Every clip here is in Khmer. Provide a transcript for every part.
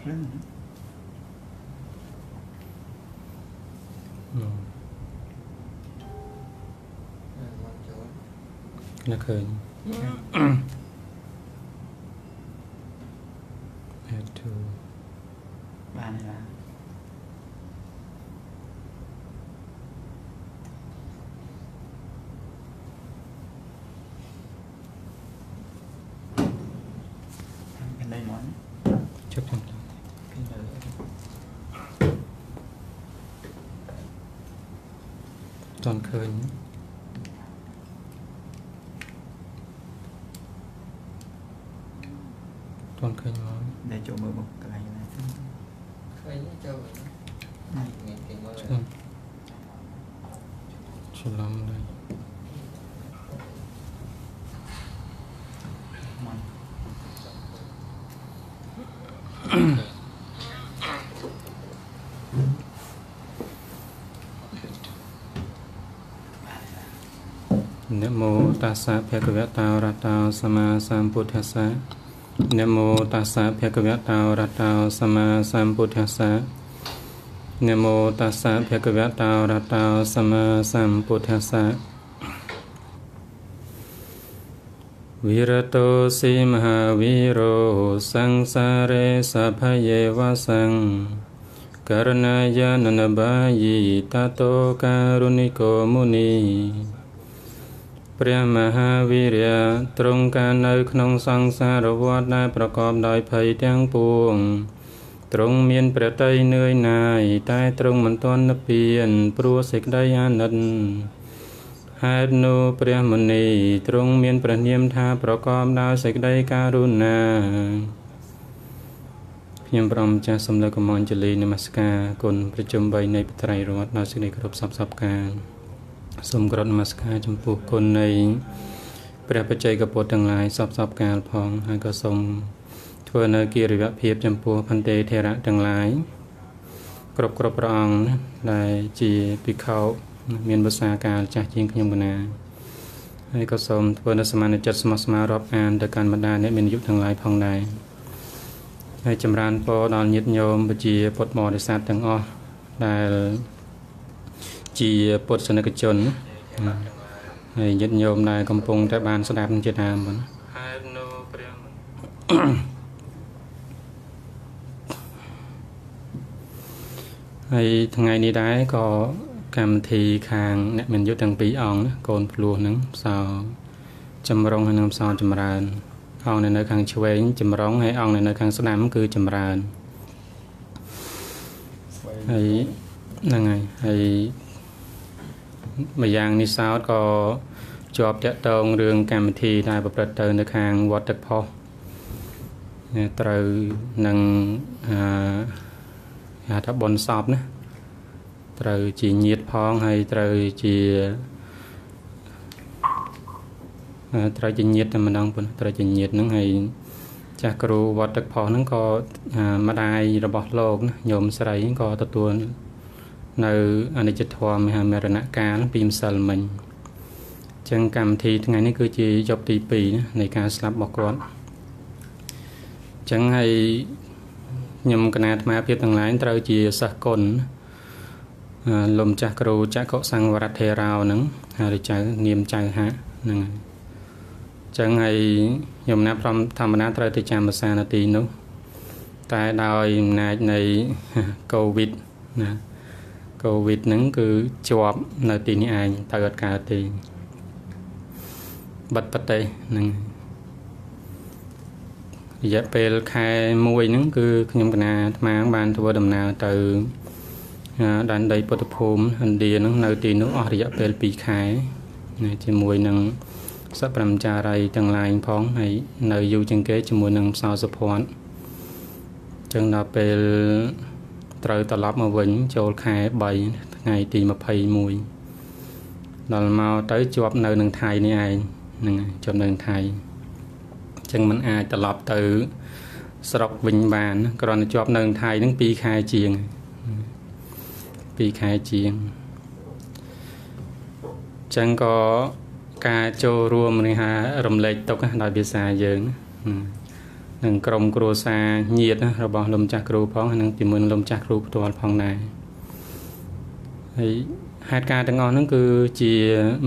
ភ្លឹងមកចូល ណាឃើញ add to បានហើយបាទកណ្ដីមក ជប់ខ្ញុំទៅ ពីលើ តន់ឃើញតន់ឃើញមក ដែលចូលមើលមកកន្លែងណា ឃើញចូលងាយគេមើល ចាំច្រឡំដែរ មក នមោតាសៈភគវតោរតោសម្មាសម្ពុទ្ធស្សៈនមោតាសៈភគវតោរតោសម្មាសម្ពុទ្ធស្សៈនមោតាសៈភគវតោរតោសម្មាសម្ពុទ្ធស្សៈវិរតោសិមហាវីរោសង្សារេសភយេវសង្ឃ Karanaya nanabayi tato karuniko muni ព្រះមហាវីរៈទ្រង់ការនៅក្នុងសង្សារវដ្តដែលប្រកបដោយភ័យទាំងពួងទ្រង់មានព្រះតីនឿយណាយតែទ្រង់មិនទាន់និព្វានព្រោះសេចក្តីអាណិតហេតុនោះព្រះមុនីទ្រង់មានព្រះនាមថាប្រកបដោយសេចក្តីករុណាខ្ញុំប្រមចាស់សំឡេងកំអញ្ជលីនមស្ការគុណប្រជុំ3នៃបត្រៃរតដោយសេចក្តីគោរពសពសពការ សូមក្រតនមស្ការចំពោះគុណនៃព្រះបច្ចេកពុទ្ធទាំងឡាយសពសពកាលផងហើយក៏សូមធ្វើនៅគិរិយភាពចំពោះផន្ទេធរៈទាំងឡាយគ្រប់គ្រប់ព្រះអង្គណាដែលជាភិក្ខុមានភាសាកាលចាស់ជាងខ្ញុំកណាហើយក៏សូមធ្វើនៅសមានចិត្តស្មោះស្ម័ររាប់អានទៅកាន់បណ្ដាអ្នកមានអាយុទាំងឡាយផងដែរហើយចម្រើនពរដល់ញាតិញោមប្រជាពុទ្ធបរិស័ទទាំងអស់ដែល ជាពុទ្ធសនិកជនណាហើយញាតិញោមដែលកំពុងតែបានស្ដាប់ជាដើមបងហេតុនោះព្រះហើយថ្ងៃនេះដែរក៏កម្មវិធីខាង អ្នកមានយុទ្ធទាំងពីរអង្គណាកូនភ្លោះហ្នឹងផ្សោចម្រុងហើយនឹងផ្សោចម្រើនអង្គនៅនៅខាងឆ្វេងចម្រុងហើយអង្គនៅនៅខាងស្ដាំគឺចម្រើនហើយហ្នឹងហើយហើយ ម្យ៉ាងនេះសោតក៏ជាប់តកតងរឿងកម្មវិធីដែលប្រព្រឹត្តទៅនៅខាងវត្តទឹកផុសត្រូវនឹងអឺថាបនសពណាត្រូវជាញាតផងហើយត្រូវជាត្រូវជាញាតតែម្ដងប៉ុណ្ណោះត្រូវជាញាតហ្នឹងហើយចាស់គ្រូវត្តទឹកផុសហ្នឹងក៏ម្ដាយរបស់លោកណាញោមស្រីក៏ទទួល នៅអនិច្ចធម៌មហាមរណកាលពីម្សិលមិញអញ្ចឹងកម្មវិធីថ្ងៃនេះគឺជាយប់ទី2ណានៃការស្លាប់របស់គាត់អញ្ចឹងហើយខ្ញុំគណៈអាត្មាភាពទាំងឡាយត្រូវជាសិស្សគុណអឺលំចាស់គ្រូចក្ខុសង្វរថេរោហ្នឹងហើយចៅនាមចៅហាហ្នឹងហើយអញ្ចឹងហើយខ្ញុំណាព្រមធម្មតាត្រូវទៅចាំភាសានាទីនោះតែដោយអំណាចនៃកូវីដណា កូវីដហ្នឹងគឺជាប់នៅទីនេះឯងទៅអត់កើតទេបិទប្រទេសហ្នឹងរយៈពេលខែ1ហ្នឹងគឺខ្ញុំកណាអាត្មាបានធ្វើដំណើរទៅអឺដែនដីពុទ្ធភូមិឥណ្ឌាហ្នឹងនៅទីនោះអស់រយៈពេល2ខែណាជាមួយនឹងសព្វប្រមចារីទាំងឡាយផងហើយនៅយូរជាងគេជាមួយនឹងផ្សោសុភ័ណ្ឌចឹងដល់ពេល ត្រូវត្រឡប់មកវិញចូលខែ3ថ្ងៃទី21ដល់មកទៅជាប់នៅនឹងថៃនេះឯងហ្នឹងហើយជាប់នៅនឹងថៃអញ្ចឹងมันអាចត្រឡប់ទៅ ស្រុកវិញបានគ្រាន់តែជាប់នៅនឹងថៃហ្នឹង2ខែជាង2ខែជាងអញ្ចឹងក៏ការចូលរួមនេះហារំលែកទុកណាដោយភាសាយើងណា និងក្រុមគ្រួសារញាតិណារបស់លោកម្ចាស់គ្រូផងហើយនិងជាមួយនឹងលោកម្ចាស់គ្រូផ្ទាល់ផងដែរហើយហេតុការណ៍ទាំងអស់ហ្នឹងគឺជា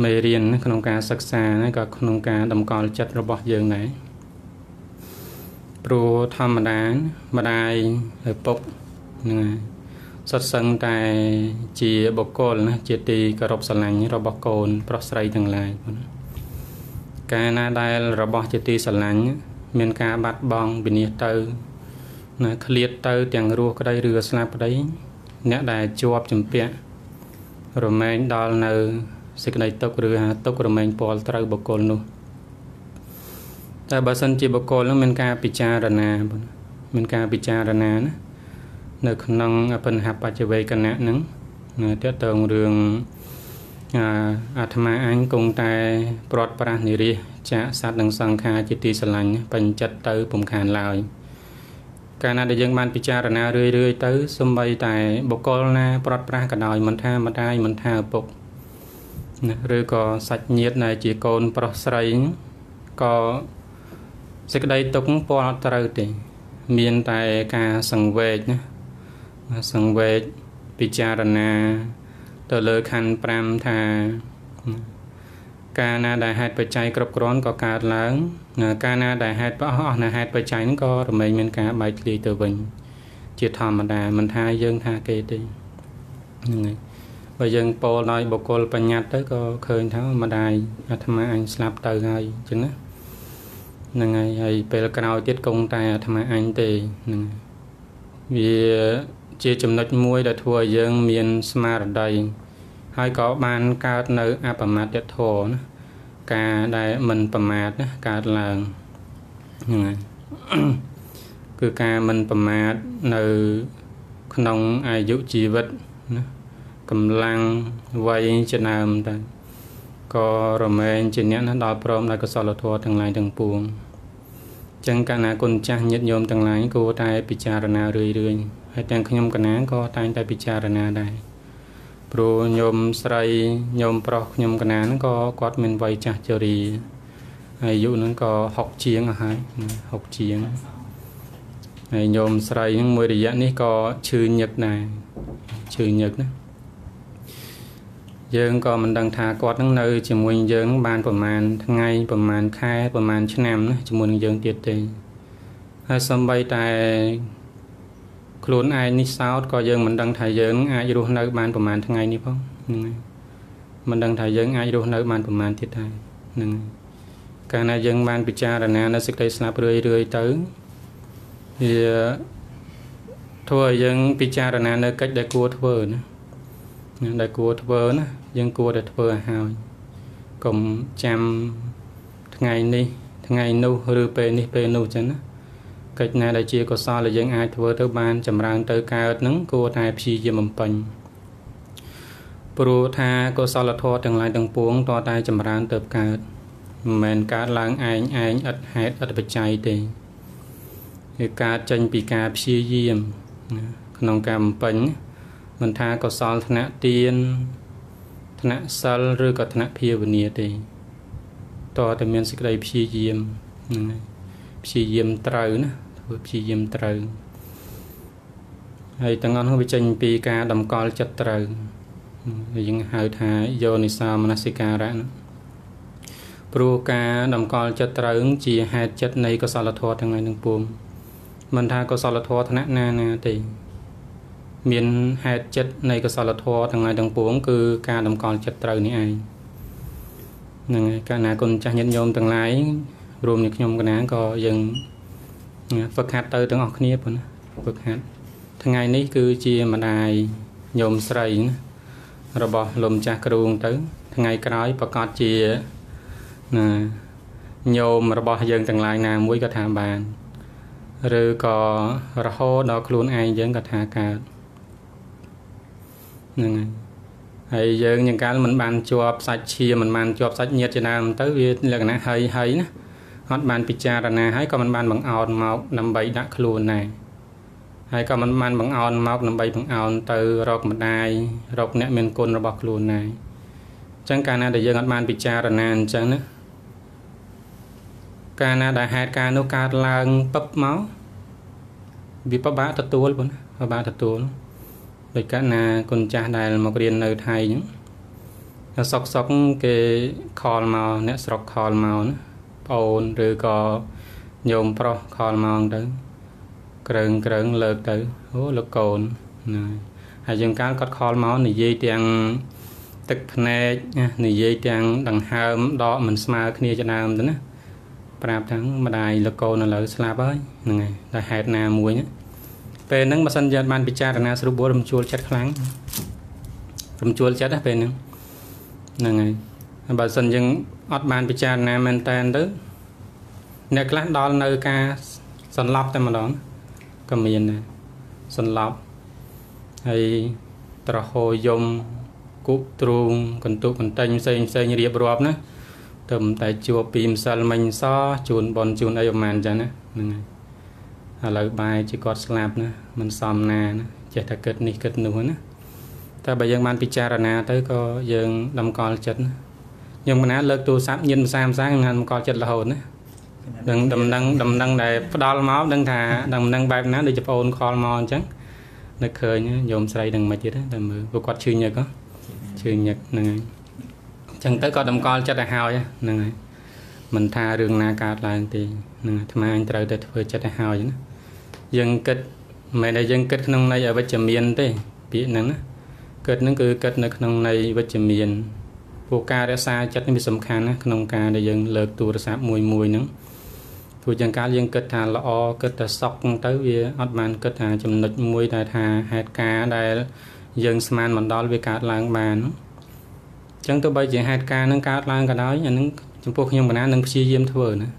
មេរៀនក្នុងការសិក្សាហើយក៏ក្នុងការតម្កល់ចិត្តរបស់យើងដែរព្រោះធម្មតាម្ដាយឪពុកហ្នឹងហើយសុទ្ធសឹងតែជាបុគ្គលណាជាទីគោរពស្រឡាញ់របស់កូន ប្រុសស្រីទាំងឡាយបងកាលណាដែលរបស់ជាទីស្រឡាញ់ មានការបាត់បង់វិនិច្ឆ័យទៅណាឃ្លាតទៅទាំងរស់ក្តីឬស្លាប់ក្តីអ្នកដែលជាប់ចម្ពាក់រមែងដល់នៅសេចក្តីទុក្ខឬហាទុក្ខរមែងពលត្រូវបុគ្គលនោះតែបើសិនជាបុគ្គលនោះមានការពិចារណាមានការពិចារណាណានៅក្នុងបញ្ហាបច្ចវេកណៈហ្នឹងតើតើរឿង អាត្មាអញគង់តែ ព្រាត់ប្រាសនិរិះចាកសត្វនិងសង្ខារជាទីស្រឡាញ់បញ្ចិតទៅពំខានឡើយកាលណាដែលយើងបានពិចារណារឿយរឿយទៅសំបីតែបុគ្គលណាព្រាត់ប្រាសក៏ដោយមិនថាម្ដាយមិនថាឪពុកណាឬក៏សាច់ញាតិដែលជាកូនប្រុសស្រីក៏សេចក្តីទុកពលអត់ត្រូវទេ មានតែការសង្វេគណាសង្វេគពិចារណា ទៅលើខណ្ឌ5ថាកាលណាដែលហេតុបច្ច័យគ្រប់គ្រាន់ក៏កើតឡើងកាលណាដែលហេតុអស់អស់នៅហេតុបច្ច័យហ្នឹងក៏រមែងមានការបែកធ្លាយទៅវិញ ជាធម្មតាមិនថាយើងថាគេទេហ្នឹងហើយបើយើងពោលដោយបុគ្គលបញ្ញត្តិទៅក៏ឃើញថាម្ដាយអាត្មាអញស្លាប់ទៅហើយអញ្ចឹងណាហ្នឹងហើយហើយពេលក្រោយទៀតគង់តែអាត្មាអញទេហ្នឹងវាជាចំណុចមួយដែលធ្វើឲ្យយើងមានស្មារតី ហើយក៏បានកើតនៅអបមត្តធម៌ណាការដែលមិនប្រមាទណាកើតឡើងហ្នឹងហើយគឺការមិនប្រមាទនៅក្នុងអាយុជីវិតណាកម្លាំងវ័យជាដើមតែក៏រមែងជាអ្នកណាដល់ព្រមដោយកុសលធម៌ទាំងឡាយទាំងពួងចឹងកាលណាគុណចាស់ញាតិញោមទាំងឡាយគួរតែពិចារណារឿយរឿយហើយទាំងខ្ញុំកណាក៏តែងតែពិចារណាដែរ ព្រោះញោមស្រីញោមប្រុសខ្ញុំកណាហ្នឹងក៏គាត់មានវ័យចាស់ជរាអាយុហ្នឹងក៏60ជាងអស់ហើយ60ជាងហើយញោមស្រីហ្នឹងមួយរយៈនេះក៏ឈឺញឹកដែរឈឺញឹកណាយើងក៏មិនដឹងថាគាត់នឹងនៅជាមួយយើងបានប្រហែលថ្ងៃប្រហែលខែប្រហែលឆ្នាំណាជាមួយនឹងយើងទៀតទេហើយសំបីតែ ខ្លួនឯងនេះសោតក៏យើងមិនដឹងថាយើងអាចរស់នៅបានប្រហែលថ្ងៃនេះផងហ្នឹងហើយមិនដឹងថាយើងអាចរស់នៅបានប្រហែលទៀតដែរហ្នឹងហើយកាលណាយើងបានពិចារណានៅសេចក្តីស្លាប់រឿយរឿយទៅវាធ្វើឲ្យយើងពិចារណានៅកិច្ចដែលគួរធ្វើណាដែលគួរធ្វើណាយើងគួរតែធ្វើឲ្យហើយកុំចាំថ្ងៃនេះថ្ងៃនោះឬពេលនេះពេលនោះចឹងណា កិច្ចណាដែលជាកុសលដែលយើងអាចធ្វើទៅបានចម្រើនទៅកើតហ្នឹងគួរតែព្យាយាមបំពេញព្រោះថាកុសលធម៌ទាំងឡាយទាំងពួងតតែចម្រើនទៅកើតមិនមែនកើតឡើងឯងឯងឥតហេតុឥតបច្ច័យទេគឺកើតចេញពីការព្យាយាមក្នុងការបំពេញមិនថាកុសលធនៈទានធនៈសិលឬក៏ធនៈភាវនាទេតើតែមានសេចក្តីព្យាយាមហ្នឹងហើយព្យាយាមត្រូវណា ធ្វើព្យាយាមត្រូវហើយទាំងអស់នោះវាចេញពីការតម្កល់ចិត្តត្រូវយើងហៅថាយោនិសោមនសិការៈព្រោះការតម្កល់ចិត្តត្រូវជាហេតុចិត្តនៃកុសលធម៌ទាំងឡាយទាំងពួងមិនថាកុសលធម៌ថ្នាក់ណាណាទេមានហេតុចិត្តនៃកុសលធម៌ទាំងឡាយទាំងពួងគឺការតម្កល់ចិត្តត្រូវនេះឯងហ្នឹងហើយកាលណាគុណចាស់ញាតិញោមទាំងឡាយរួមនឹងខ្ញុំកណាក៏យើង ហ្វឹកហាត់ទៅទាំងអស់គ្នាប៉ុណ្ណាហ្វឹកហាត់ថ្ងៃនេះគឺជាម្ដាយញោមស្រីណារបស់លំចាស់គ្រូទៅ ថ្ងៃក្រោយប្រកាសជាណាញោមរបស់យើងទាំងឡាយណាមួយក៏ថាបានឬក៏រហូតដល់ខ្លួនឯងយើងក៏ថាកើតហ្នឹងហើយហើយយើងយ៉ាងកាលមិនបានជាប់សាច់ឈាមមិនបានជាប់សាច់ញាតិជាដើមទៅវាលក្ខណៈហើយហើយណា អត់បានពិចារណាហើយក៏មិនបានបង្អោនមកដើម្បីដាក់ខ្លួនដែរហើយក៏មិនបានបង្អោនមកដើម្បីបង្អោនទៅរកម្ដាយរកអ្នកមានគុណរបស់ខ្លួនដែរអញ្ចឹងកាលណាដែលយើងអត់បានពិចារណាអញ្ចឹងណាកាលណាដែលហេតុការណ៍នោះកើតឡើងពឹបមកវាពិបាកទទួលបងណាពិបាកទទួលដូចកាលណាគុណចាស់ដែលមករៀននៅថៃអញ្ចឹងតែសុកសុកគេខលមកអ្នកស្រុកខលមកណា ប្អូនឬក៏ញោមប្រុសខលមកទៅក្រើងក្រើងលើកទៅអូលោកកូនណាហើយយើងកាលគាត់ខលមកនិយាយទាំងទឹកភ្នែកណានិយាយទាំងដង្ហើមដកមិនស្មើគ្នាជាដើមទៅណាប្រាប់ថាម្ដាយលោកកូនឥឡូវស្លាប់ហើយហ្នឹងហើយតែហេតុណាមួយណាពេលហ្នឹងបើសិនជាបានពិចារណាស្រួលបួលរំជួលចិត្តខ្លាំងរំជួលចិត្តណាពេលហ្នឹងហ្នឹងហើយបើសិនយើង អត់បានពិចារណាមែនតែនទៅអ្នកខ្លះដល់នៅការសន្លប់តែម្ដងក៏មានដែរសន្លប់ហើយត្រហោយំគប់ទ្រូងកន្ទុកកន្តែងផ្សេងផ្សេងរៀបរាប់ណាទៅតែជួបពីម្សិលមិញសជូនបនជូនអីប្រហែលអញ្ចឹងណាហ្នឹងហើយឥឡូវបាយជាគាត់ស្លាប់ណាមិនសមណាណាចេះតែគិតនេះគិតនោះណាតែបើយើងបានពិចារណាទៅក៏យើងតម្កល់ចិត្តណា យើងមិនណាលើកទូរស័ព្ទញិនភាសាភាសាងានតម្កល់ចិត្តរហូតណាដឹងដំណឹងដំណឹងដែលផ្ដាល់មកដឹងថាដំណឹងបែបណាដូចជាប្អូនខលមកអញ្ចឹងនឹកឃើញញោមស្រីនឹងមិនទៀតតែមើលពួកគាត់ឈឺញឹកឈឺញឹកហ្នឹងហើយអញ្ចឹងទៅគាត់តម្កល់ចិត្តឲ្យហើយហ្នឹងហើយមិនថារឿងណាកើតឡើងទេហ្នឹងអាត្មាអញត្រូវតែធ្វើចិត្តឲ្យហើយណាយើងគិតមិនមែនតែយើងគិតក្នុងន័យអវិជ្ជមានទេពាក្យហ្នឹងណាគិតហ្នឹងគឺគិតនៅក្នុងន័យវិជ្ជមាន ពួកការរក្សាចិត្តនេះវាសំខាន់ណាក្នុងការដែលយើងលើកទូរស័ព្ទមួយមួយហ្នឹងព្រោះយ៉ាងកាលយើងគិតថាល្អគិតតែសក់ទៅវាអត់បានគិតថាចំណុចមួយដែលថាហេតុការណ៍ដែល យើងស្មានមិនដល់វាកើតឡើងបានអញ្ចឹងទោះបីជាហេតុការណ៍នឹងកើតឡើងក៏ដោយអានឹងចំពោះខ្ញុំកណានឹងព្យាយាមធ្វើណា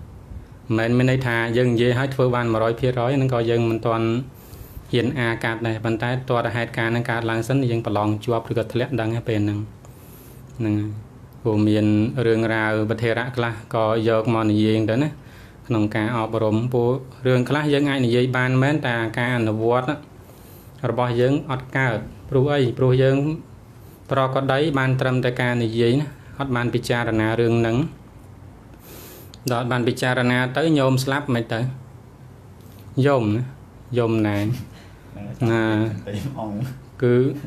មិនមែនមានន័យថាយើងនិយាយឲ្យធ្វើបាន100%ហ្នឹងក៏យើងមិនទាន់ហ៊ានអាកាត់ដែរប៉ុន្តែតើហេតុការណ៍នឹងកើតឡើងសិនយើងប្រឡងជាប់ឬក៏ធ្លាក់ដឹងពេលហ្នឹងហ្នឹង ព្រោះមានរឿងរ៉ាវវធរៈខ្លះក៏យកមកនិយាយទៅណាក្នុងការអប់រំពួករឿងខ្លះយើងអាចនិយាយបានមែនតែការអនុវត្តរបស់យើងអត់កើតព្រោះអីព្រោះយើងប្រកដីបានត្រឹមតែការនិយាយណាអត់បានពិចារណារឿងហ្នឹងដល់បានពិចារណាទៅញោមស្លាប់មិនទៅយំណាយំណែណាគឺ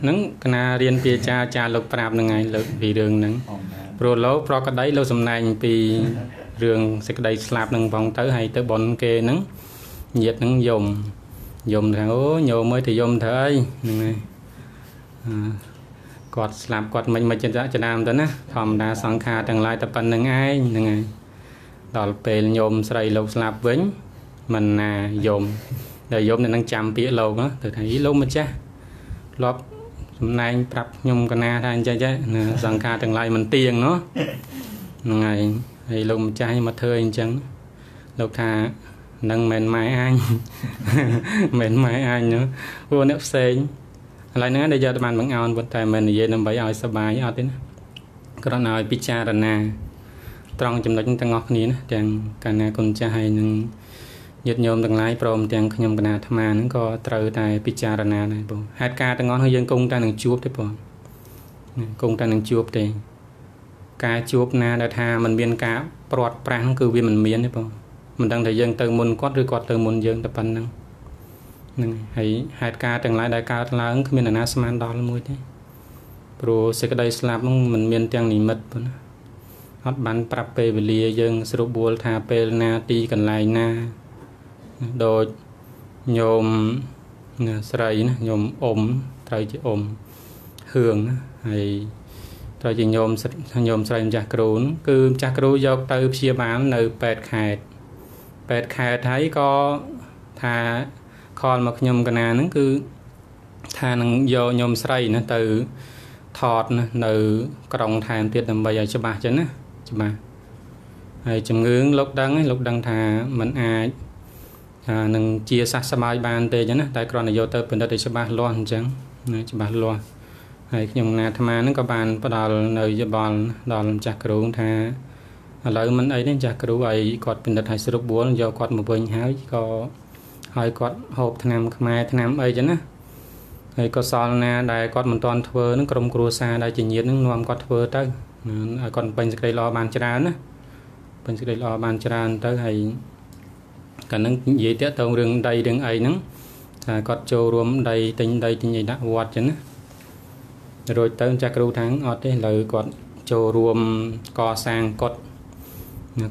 ហ្នឹងកណារៀនពីអាចារ្យអាចារ្យលោកប្រាប់ហ្នឹងឯងលើកពីរឿងហ្នឹងព្រោះលោកប្រកដីលោកសំណែងពីរឿងសេចក្តីស្លាប់នឹងផងទៅហើយទៅបនគេហ្នឹងញាតហ្នឹងយំយំថាអូញោមមើលទៅយំទៅអីហ្នឹងហើយគាត់ស្លាប់គាត់មិនមិនចិនចដាមទៅណាធម្មតាសង្ខារទាំងឡាយតែប៉ុណ្្នឹងឯងហ្នឹងហើយដល់ពេលញោមស្រីលោកស្លាប់វិញមិនណាយំដែលយំនៅនឹងចាំពាក្យលោកទៅថាលោកម្ចាស់ ធ្លាប់សំណែងប្រាប់ខ្ញុំកណាថាអញ្ចឹងចេះសង្ការទាំងឡាយមិនទៀងណោះហ្នឹងហើយហើយលោកម្ចាស់មកធ្វើអញ្ចឹងលោកថានឹងមិនម៉ែអញមិនម៉ែអញព្រោះអ្នកផ្សេងឥឡូវហ្នឹងដែលយកបានបង្អោនប៉ុន្តែមិននិយាយដើម្បីឲ្យសបាយអត់ទេណាគ្រាន់តែឲ្យពិចារណា ត្រង់ចំណុចទាំងអស់គ្នាណាទាំងកាលណាគុណចាស់ហើយនឹង ញាតិញោមទាំងឡាយព្រមទាំងខ្ញុំកណាអាត្មាហ្នឹងក៏ត្រូវតែពិចារណាដែរបងហេតុការទាំងអស់នោះយើងគង់តែនឹងជួបទេបងគង់តែនឹងជួបទេការជួបណាដែលថាมันមានការព្រាត់ប្រាសគឺវាមិនមានទេបងមិនដឹងថាយើងទៅមុនគាត់ឬគាត់ទៅមុនយើងតែប៉ុណ្្នឹងហ្នឹងហើយហេតុការទាំងឡាយដែលកើតឡើងគ្មានអ្នកណាស្មានដល់មួយទេព្រោះសេចក្តីស្លាប់ហ្នឹងมันមានទាំងនិមិត្តប៉ុណ្ណាអត់បានប្រាប់ពេលវេលាយើងស្រួលបួលថាពេលណាទីកន្លែងណា ដូចញោមស្រីណាញោមអ៊ំត្រូវជាអ៊ំហឿងណាហើយត្រូវជាញោមញោមស្រីម្ចាស់គ្រូគឺម្ចាស់គ្រូយកទៅព្យាបាលនៅពេទ្យខេត្តពេទ្យខេត្តហើយក៏ថាខលមកខ្ញុំកណាហ្នឹងគឺថានឹងយកញោមស្រីណាទៅថតណានៅ ក្រុងថែមទៀតដើម្បីឲ្យច្បាស់ចឹងណាច្បាស់ហើយជំងឺលោកដឹងលោកដឹងថាมันអាចថា នឹងជាសះស្បើយបានទេចឹងណាតែគ្រាន់តែយកទៅពិនិត្យឲ្យច្បាស់លាស់អញ្ចឹងច្បាស់លាស់ហើយខ្ញុំណាអាត្មាហ្នឹងក៏បានផ្ដល់នៅយោបល់ដល់ម្ចាស់គ្រូថាឥឡូវមិនអីទេម្ចាស់គ្រូឲ្យគាត់ពិនិត្យឲ្យស្រុបបួលយកគាត់មកវិញហើយក៏ឲ្យគាត់ហូបថ្នាំខ្មែរថ្នាំអីចឹងណាហើយក៏សល់ណាដែលគាត់មិនទាន់ធ្វើហ្នឹងក្រុមគ្រួសារដែលជាញាតិហ្នឹងនាំគាត់ធ្វើទៅឲ្យគាត់ពេញសេចក្តីល្អបានច្រើនណាពេញសេចក្តីល្អបានច្រើនទៅហើយ កាលហ្នឹងនិយាយតាក់ទងរឿងដីរឿងអីហ្នឹងថាគាត់ចូលរួមដីទិញដីទិញអីដាក់វត្តចឹងណារួចទៅចាស់គ្រូថាងអត់ទេឥឡូវគាត់ចូលរួមកសាងកុដិ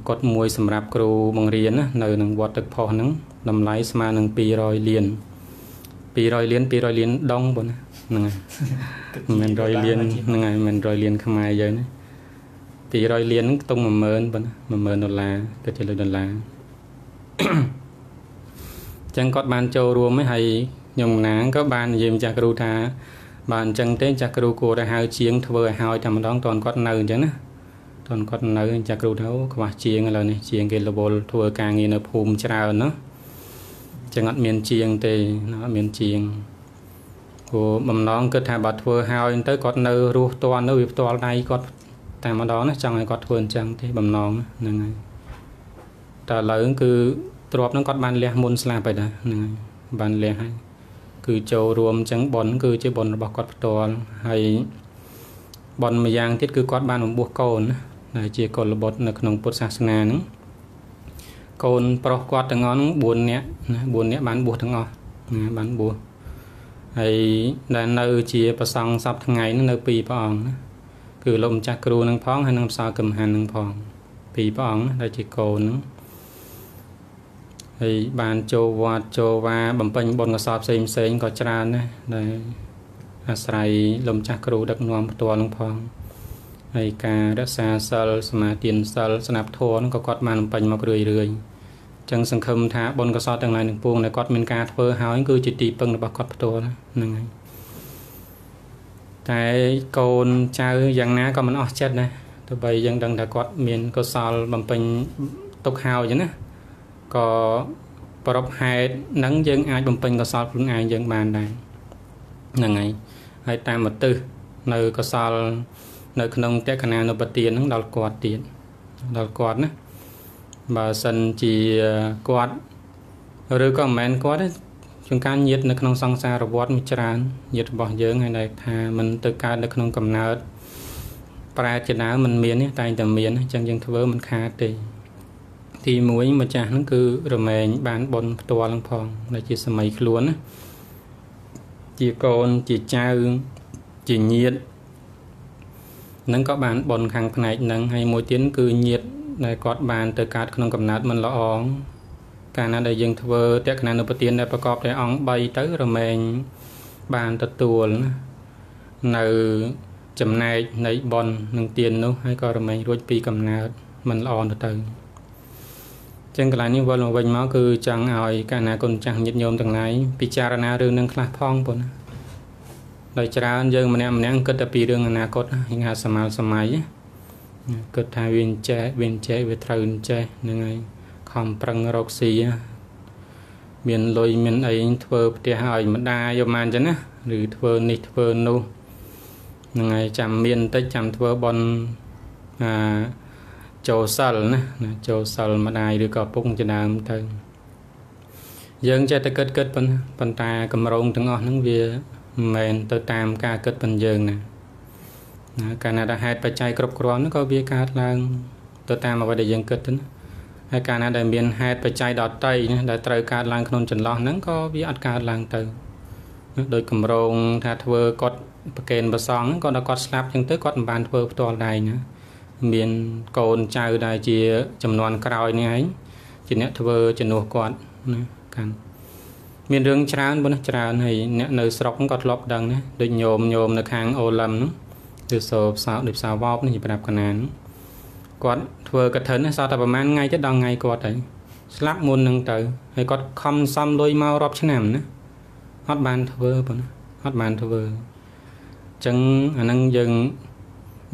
កុដិមួយសម្រាប់គ្រូបង្រៀនណានៅក្នុងវត្តទឹកផុសហ្នឹងតម្លៃស្មើនឹង200លាន200លាន200លានដងបងណាហ្នឹងហើយមិនមែន100លានហ្នឹងហើយមិន100លានខ្មែរយើងណា200លានហ្នឹងខ្ទង់10000បងណា10000ដុល្លារទៅជាលុយដុល្លារ ចឹងគាត់បានចូលរួមហើយខ្ញុំណាងក៏បាននិយាយម្ចាស់គ្រូថាបានអញ្ចឹងទេចាស់គ្រូគួរតែហៅជាងធ្វើឲ្យហើយតែម្ដងតនគាត់នៅអញ្ចឹងណាតនគាត់នៅចាស់គ្រូថាអូខ្វះជាងឥឡូវនេះជាងគេរវល់ធ្វើការងារនៅភូមិច្រើនណាចឹងអត់មានជាងទេអត់មានជាងព្រោះបំណងគិតថាបើធ្វើហើយទៅគាត់នៅរស់តន់នៅវាផ្ទាល់ដៃគាត់តែម្ដងណាចង់ឲ្យគាត់ធ្វើអញ្ចឹងទេបំណងហ្នឹងហើយ តែឥឡូវគឺទ្របហ្នឹងគាត់បានលះមុនស្លាប់ហើយដែរហ្នឹងហើយបានលះហើយគឺចូលរួមអញ្ចឹងប៉ុនគឺជាប៉ុនរបស់គាត់ផ្ទាល់ហើយប៉ុនមួយយ៉ាងទៀតគឺគាត់បានបំពោះកូនណាជាកុលបុត្រនៅក្នុងពុទ្ធសាសនាហ្នឹងកូនប្រុសគាត់ទាំងអស់ហ្នឹង4នាក់ណា4នាក់បានបួសទាំងអស់ណាបានបួសហើយដែលនៅជាប្រសង់សពថ្ងៃហ្នឹងនៅពីរព្រះអង្គណាគឺលោកម្ចាស់គ្រូនឹងផងហើយនឹងផ្សោកំហាននឹងផងពីរព្រះអង្គដែលជាកូនហ្នឹង ហើយបានចូលវត្តចូលវាបំពេញបុណ្យកុសលផ្សេងផ្សេងក៏ច្រើនដែរដែលអាស្រ័យលំចាស់គ្រូដឹកនាំផ្ទាល់នឹងផងហើយការរក្សាសិលសមាទានសិលស្នាប់ធម៌ហ្នឹងក៏គាត់បានបំពេញមករឿយរឿយចឹងសង្ឃឹមថាបុណ្យកុសលទាំងឡាយនឹងពួងដែលគាត់មានការធ្វើហើយគឺជាទីពឹងរបស់គាត់ផ្ទាល់ហ្នឹងហើយតែកូនចៅយ៉ាងណាក៏មិនអស់ចិត្តដែរទោះបីយើងដឹងថាគាត់មានកុសលបំពេញទុកហើយចឹងណា ក៏ប្រពហេតុនឹងយើងអាចបំពេញកុសលខ្លួនឯងយើងបានដែរហ្នឹងហើយហើយតាមមតិនៅកុសលនៅក្នុងតក្កណានុបទានហ្នឹងដល់គាត់ទៀតដល់គាត់ណាបើសិនជាគាត់ឬក៏មិនមែនគាត់ទេជួនកាលញាតនៅក្នុងសង្សារវដ្តមួយច្រើនញាតរបស់យើងហើយដែលថាมันទៅកើតនៅក្នុងកំណើតប្រែតជាដើមมันមានទេតែងតែមានអញ្ចឹងយើងធ្វើมันខាតទេ ទី1ម្ចាស់ហ្នឹងគឺរមែងបានបនផ្ទាល់ហ្នឹងផងដែលជាសម័យខ្លួនណាជាកូនជាចៅជាញាតនឹងក៏បានបនខាងផ្នែកហ្នឹងហើយមួយទៀតគឺញាតដែលគាត់បានទៅកើតក្នុងកំណើតមិនល្អកាលណាដែលយើងធ្វើតក្កណានុពទានដែលប្រកបដោយអង្គ3ទៅរមែងបានទទួលនៅចំណែកនៃបននឹងទាននោះហើយក៏រមែងរួចពីកំណើតមិនល្អទៅទៅ ចឹងកន្លែងនេះវិលមកវិញមកគឺចង់ឲ្យកាលណាគុណចាស់ញាតិញោមទាំងឡាយពិចារណារឿងនឹងខ្លះផងប៉ុណ្ណាដោយច្រើនយើងម្នាក់ម្នាក់គិតតែពីរឿងអនាគតយើងហៅសមាលសម័យគិតថាវាអញ្ចេះវាអញ្ចេះវាត្រូវអញ្ចេះហ្នឹងហើយខំប្រឹងរកស៊ីមានលុយមានអីធ្វើផ្ទះឲ្យម្ដាយយកមកអញ្ចឹងណាឬធ្វើនេះធ្វើនោះហ្នឹងហើយចាំមានតិចចាំធ្វើបនអា ចូលសិលណាចូលសិលម្ដាយឬក៏ពុកជាដើមទៅយើងចេះតែគិតគិតប៉ុន្តែកម្រងទាំងអស់ហ្នឹងវាមិនមែនទៅតាមការគិតប៉ុនយើងណាណាកាលណាដែលហេតុបច្ច័យគ្រប់គ្រាន់ក៏វាកើតឡើងទៅតាមអ្វីដែលយើងគិតទៅណាហើយកាលណាដែលមានហេតុបច្ច័យដតៃណាដែលត្រូវកើតឡើងក្នុងចន្លោះហ្នឹងក៏វាអត់កើតឡើងទៅដោយកម្រងថាធ្វើគាត់ប្រកេនប្រសងក៏ដល់គាត់ស្លាប់ចឹងទៅគាត់មិនបានធ្វើផ្ទាល់ដៃណា មានកូនចៅដែលជា ចំនួនក្រោយនេះឯងជាអ្នកធ្វើជំនួសគាត់ណាកាន់មានរឿងច្រើនបងណាច្រើនហើយអ្នកនៅស្រុកក៏ធ្លាប់ដឹងណាដូចញោមញោមនៅខាងអូឡឹមហ្នឹងគឺសូផ្សោដូចផ្សាវបនេះប្រាប់កណានគាត់ធ្វើកឋិនសតតែប្រហែលថ្ងៃទៅដល់ថ្ងៃគាត់ហើយស្លាប់មុននឹងទៅហើយគាត់ខំសំលុយមករាប់ឆ្នាំណាអត់បានធ្វើបងណាអត់បានធ្វើអញ្ចឹងអាហ្នឹងយើង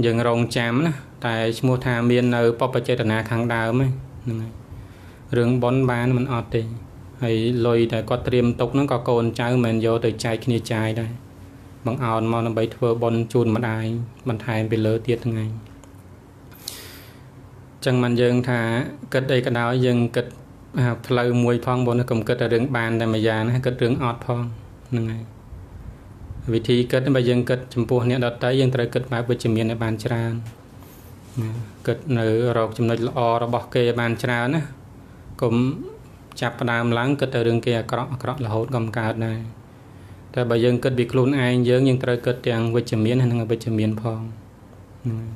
យើងរងចាំណា តែឈ្មោះថាមាននៅបបចេតនាខាងដើមហ្នឹងហើយរឿងប៉ុនបានមិនអត់ទេហើយលុយតែគាត់ត្រៀមទុកហ្នឹងក៏កូនចៅមិនយកទៅចែកគ្នាចាយដែរបង្អោនមកដើម្បីធ្វើប៉ុនជូនម្ដាយបន្ថែមពីលើទៀតថ្ងៃចឹងមិនយើងថាគិតអីក៏ដោយយើងគិតផ្លូវមួយផងបងកុំគិតតែរឿងបានតែមួយយ៉ាងណាគិតរឿងអត់ផងហ្នឹងហើយវិធីគិតបើយើងគិតចំពោះអ្នកដតីយើងត្រូវគិតបែបវិជ្ជមានឲ្យបានច្រើនណា គិតនៅរកចំណុចល្អរបស់គេបានច្រើនណាកុំចាប់ផ្ដើមឡើងគិតតែរឿងគេអាក្រក់អាក្រក់រហូតក៏មិនកើតដែរតែបើយើងគិតពីខ្លួនឯងយើងយើងត្រូវគិតទាំងវិជ្ជមាននិងអវិជ្ជមានផងហ្នឹងហើយ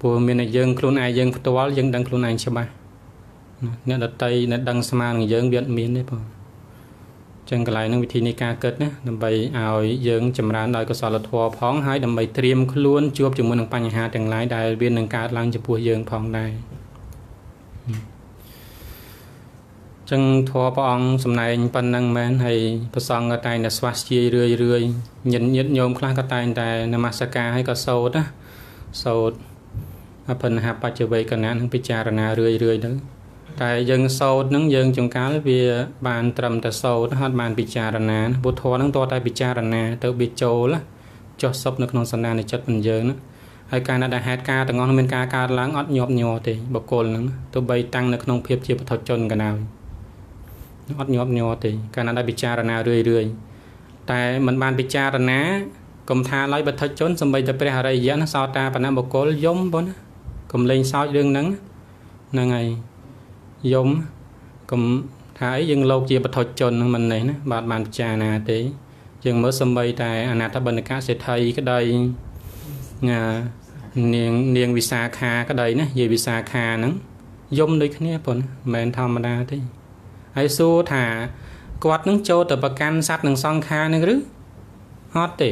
ព្រោះមានតែយើងខ្លួនឯងយើងផ្ទាល់យើងដឹងខ្លួនឯងច្បាស់ណាអ្នកដតីអ្នកដឹងស្មើនឹងយើងវាអត់មានទេបង ចឹងកន្លែងហ្នឹងវិធីនៃការគិតណាដើម្បីឲ្យយើងចម្រើនដោយកុសលធម៌ផងហើយដើម្បីត្រៀមខ្លួនជួបជាមួយនឹងបញ្ហាទាំងឡាយដែលវានឹងកើតឡើងចំពោះយើងផងដែរចឹងធម៌ព្រះអង្គសម្ដែងប៉ុណ្ណឹងមែនហើយប្រសងក៏តែងតែស្វាស្ជាយរឿយរឿយញាតិញាតិញោមខ្លះក៏តែងតែនមស្ការហើយក៏សោតណាសោតអភិនហបច្ចវេកណៈនឹងពិចារណារឿយរឿយទៅ តែយើងសោតនឹងយើងចង្កាលវាបានត្រឹមតែសោតហើយបានពិចារណាពុទ្ធធម៌នឹងតតែពិចារណា ទៅវាចូលចុះសុបនៅក្នុងសន្តានចិត្តរបស់យើងណាហើយការដែលហេតុការទាំងអស់មានការកើតឡើងអត់ញាប់ញ័រទេបកគលនឹងទោះបីតាំងនៅក្នុងភាពជាពុទ្ធជនក៏ដោយអត់ញាប់ញ័រទេកាលណាដែលពិចារណារឿយរឿយតែมันបានពិចារណាកុំថាឡើយបឋិជនសំបីតែព្រះអរិយៈសោតាបណបុគ្គលយំប៉ុណ្ណាកុំលេងសើចរឿងហ្នឹងហ្នឹងហើយ យំកុំថាអីយើងលោកជាបឋិជនហ្នឹងមិននេះណាបាទបានពិចារណាទេយើងមើលសំបីតែអនាថបណ្ឌកសេដ្ឋីក្តីណានាងនាងវិសាខាក្តីណាយាយវិសាខាហ្នឹងយំដូចគ្នាប៉ុនមិនមែនធម្មតាទេហើយសួរថាគាត់នឹងចូលទៅប្រកាន់សัตว์នឹងសង្ខារនឹងឬអត់ទេ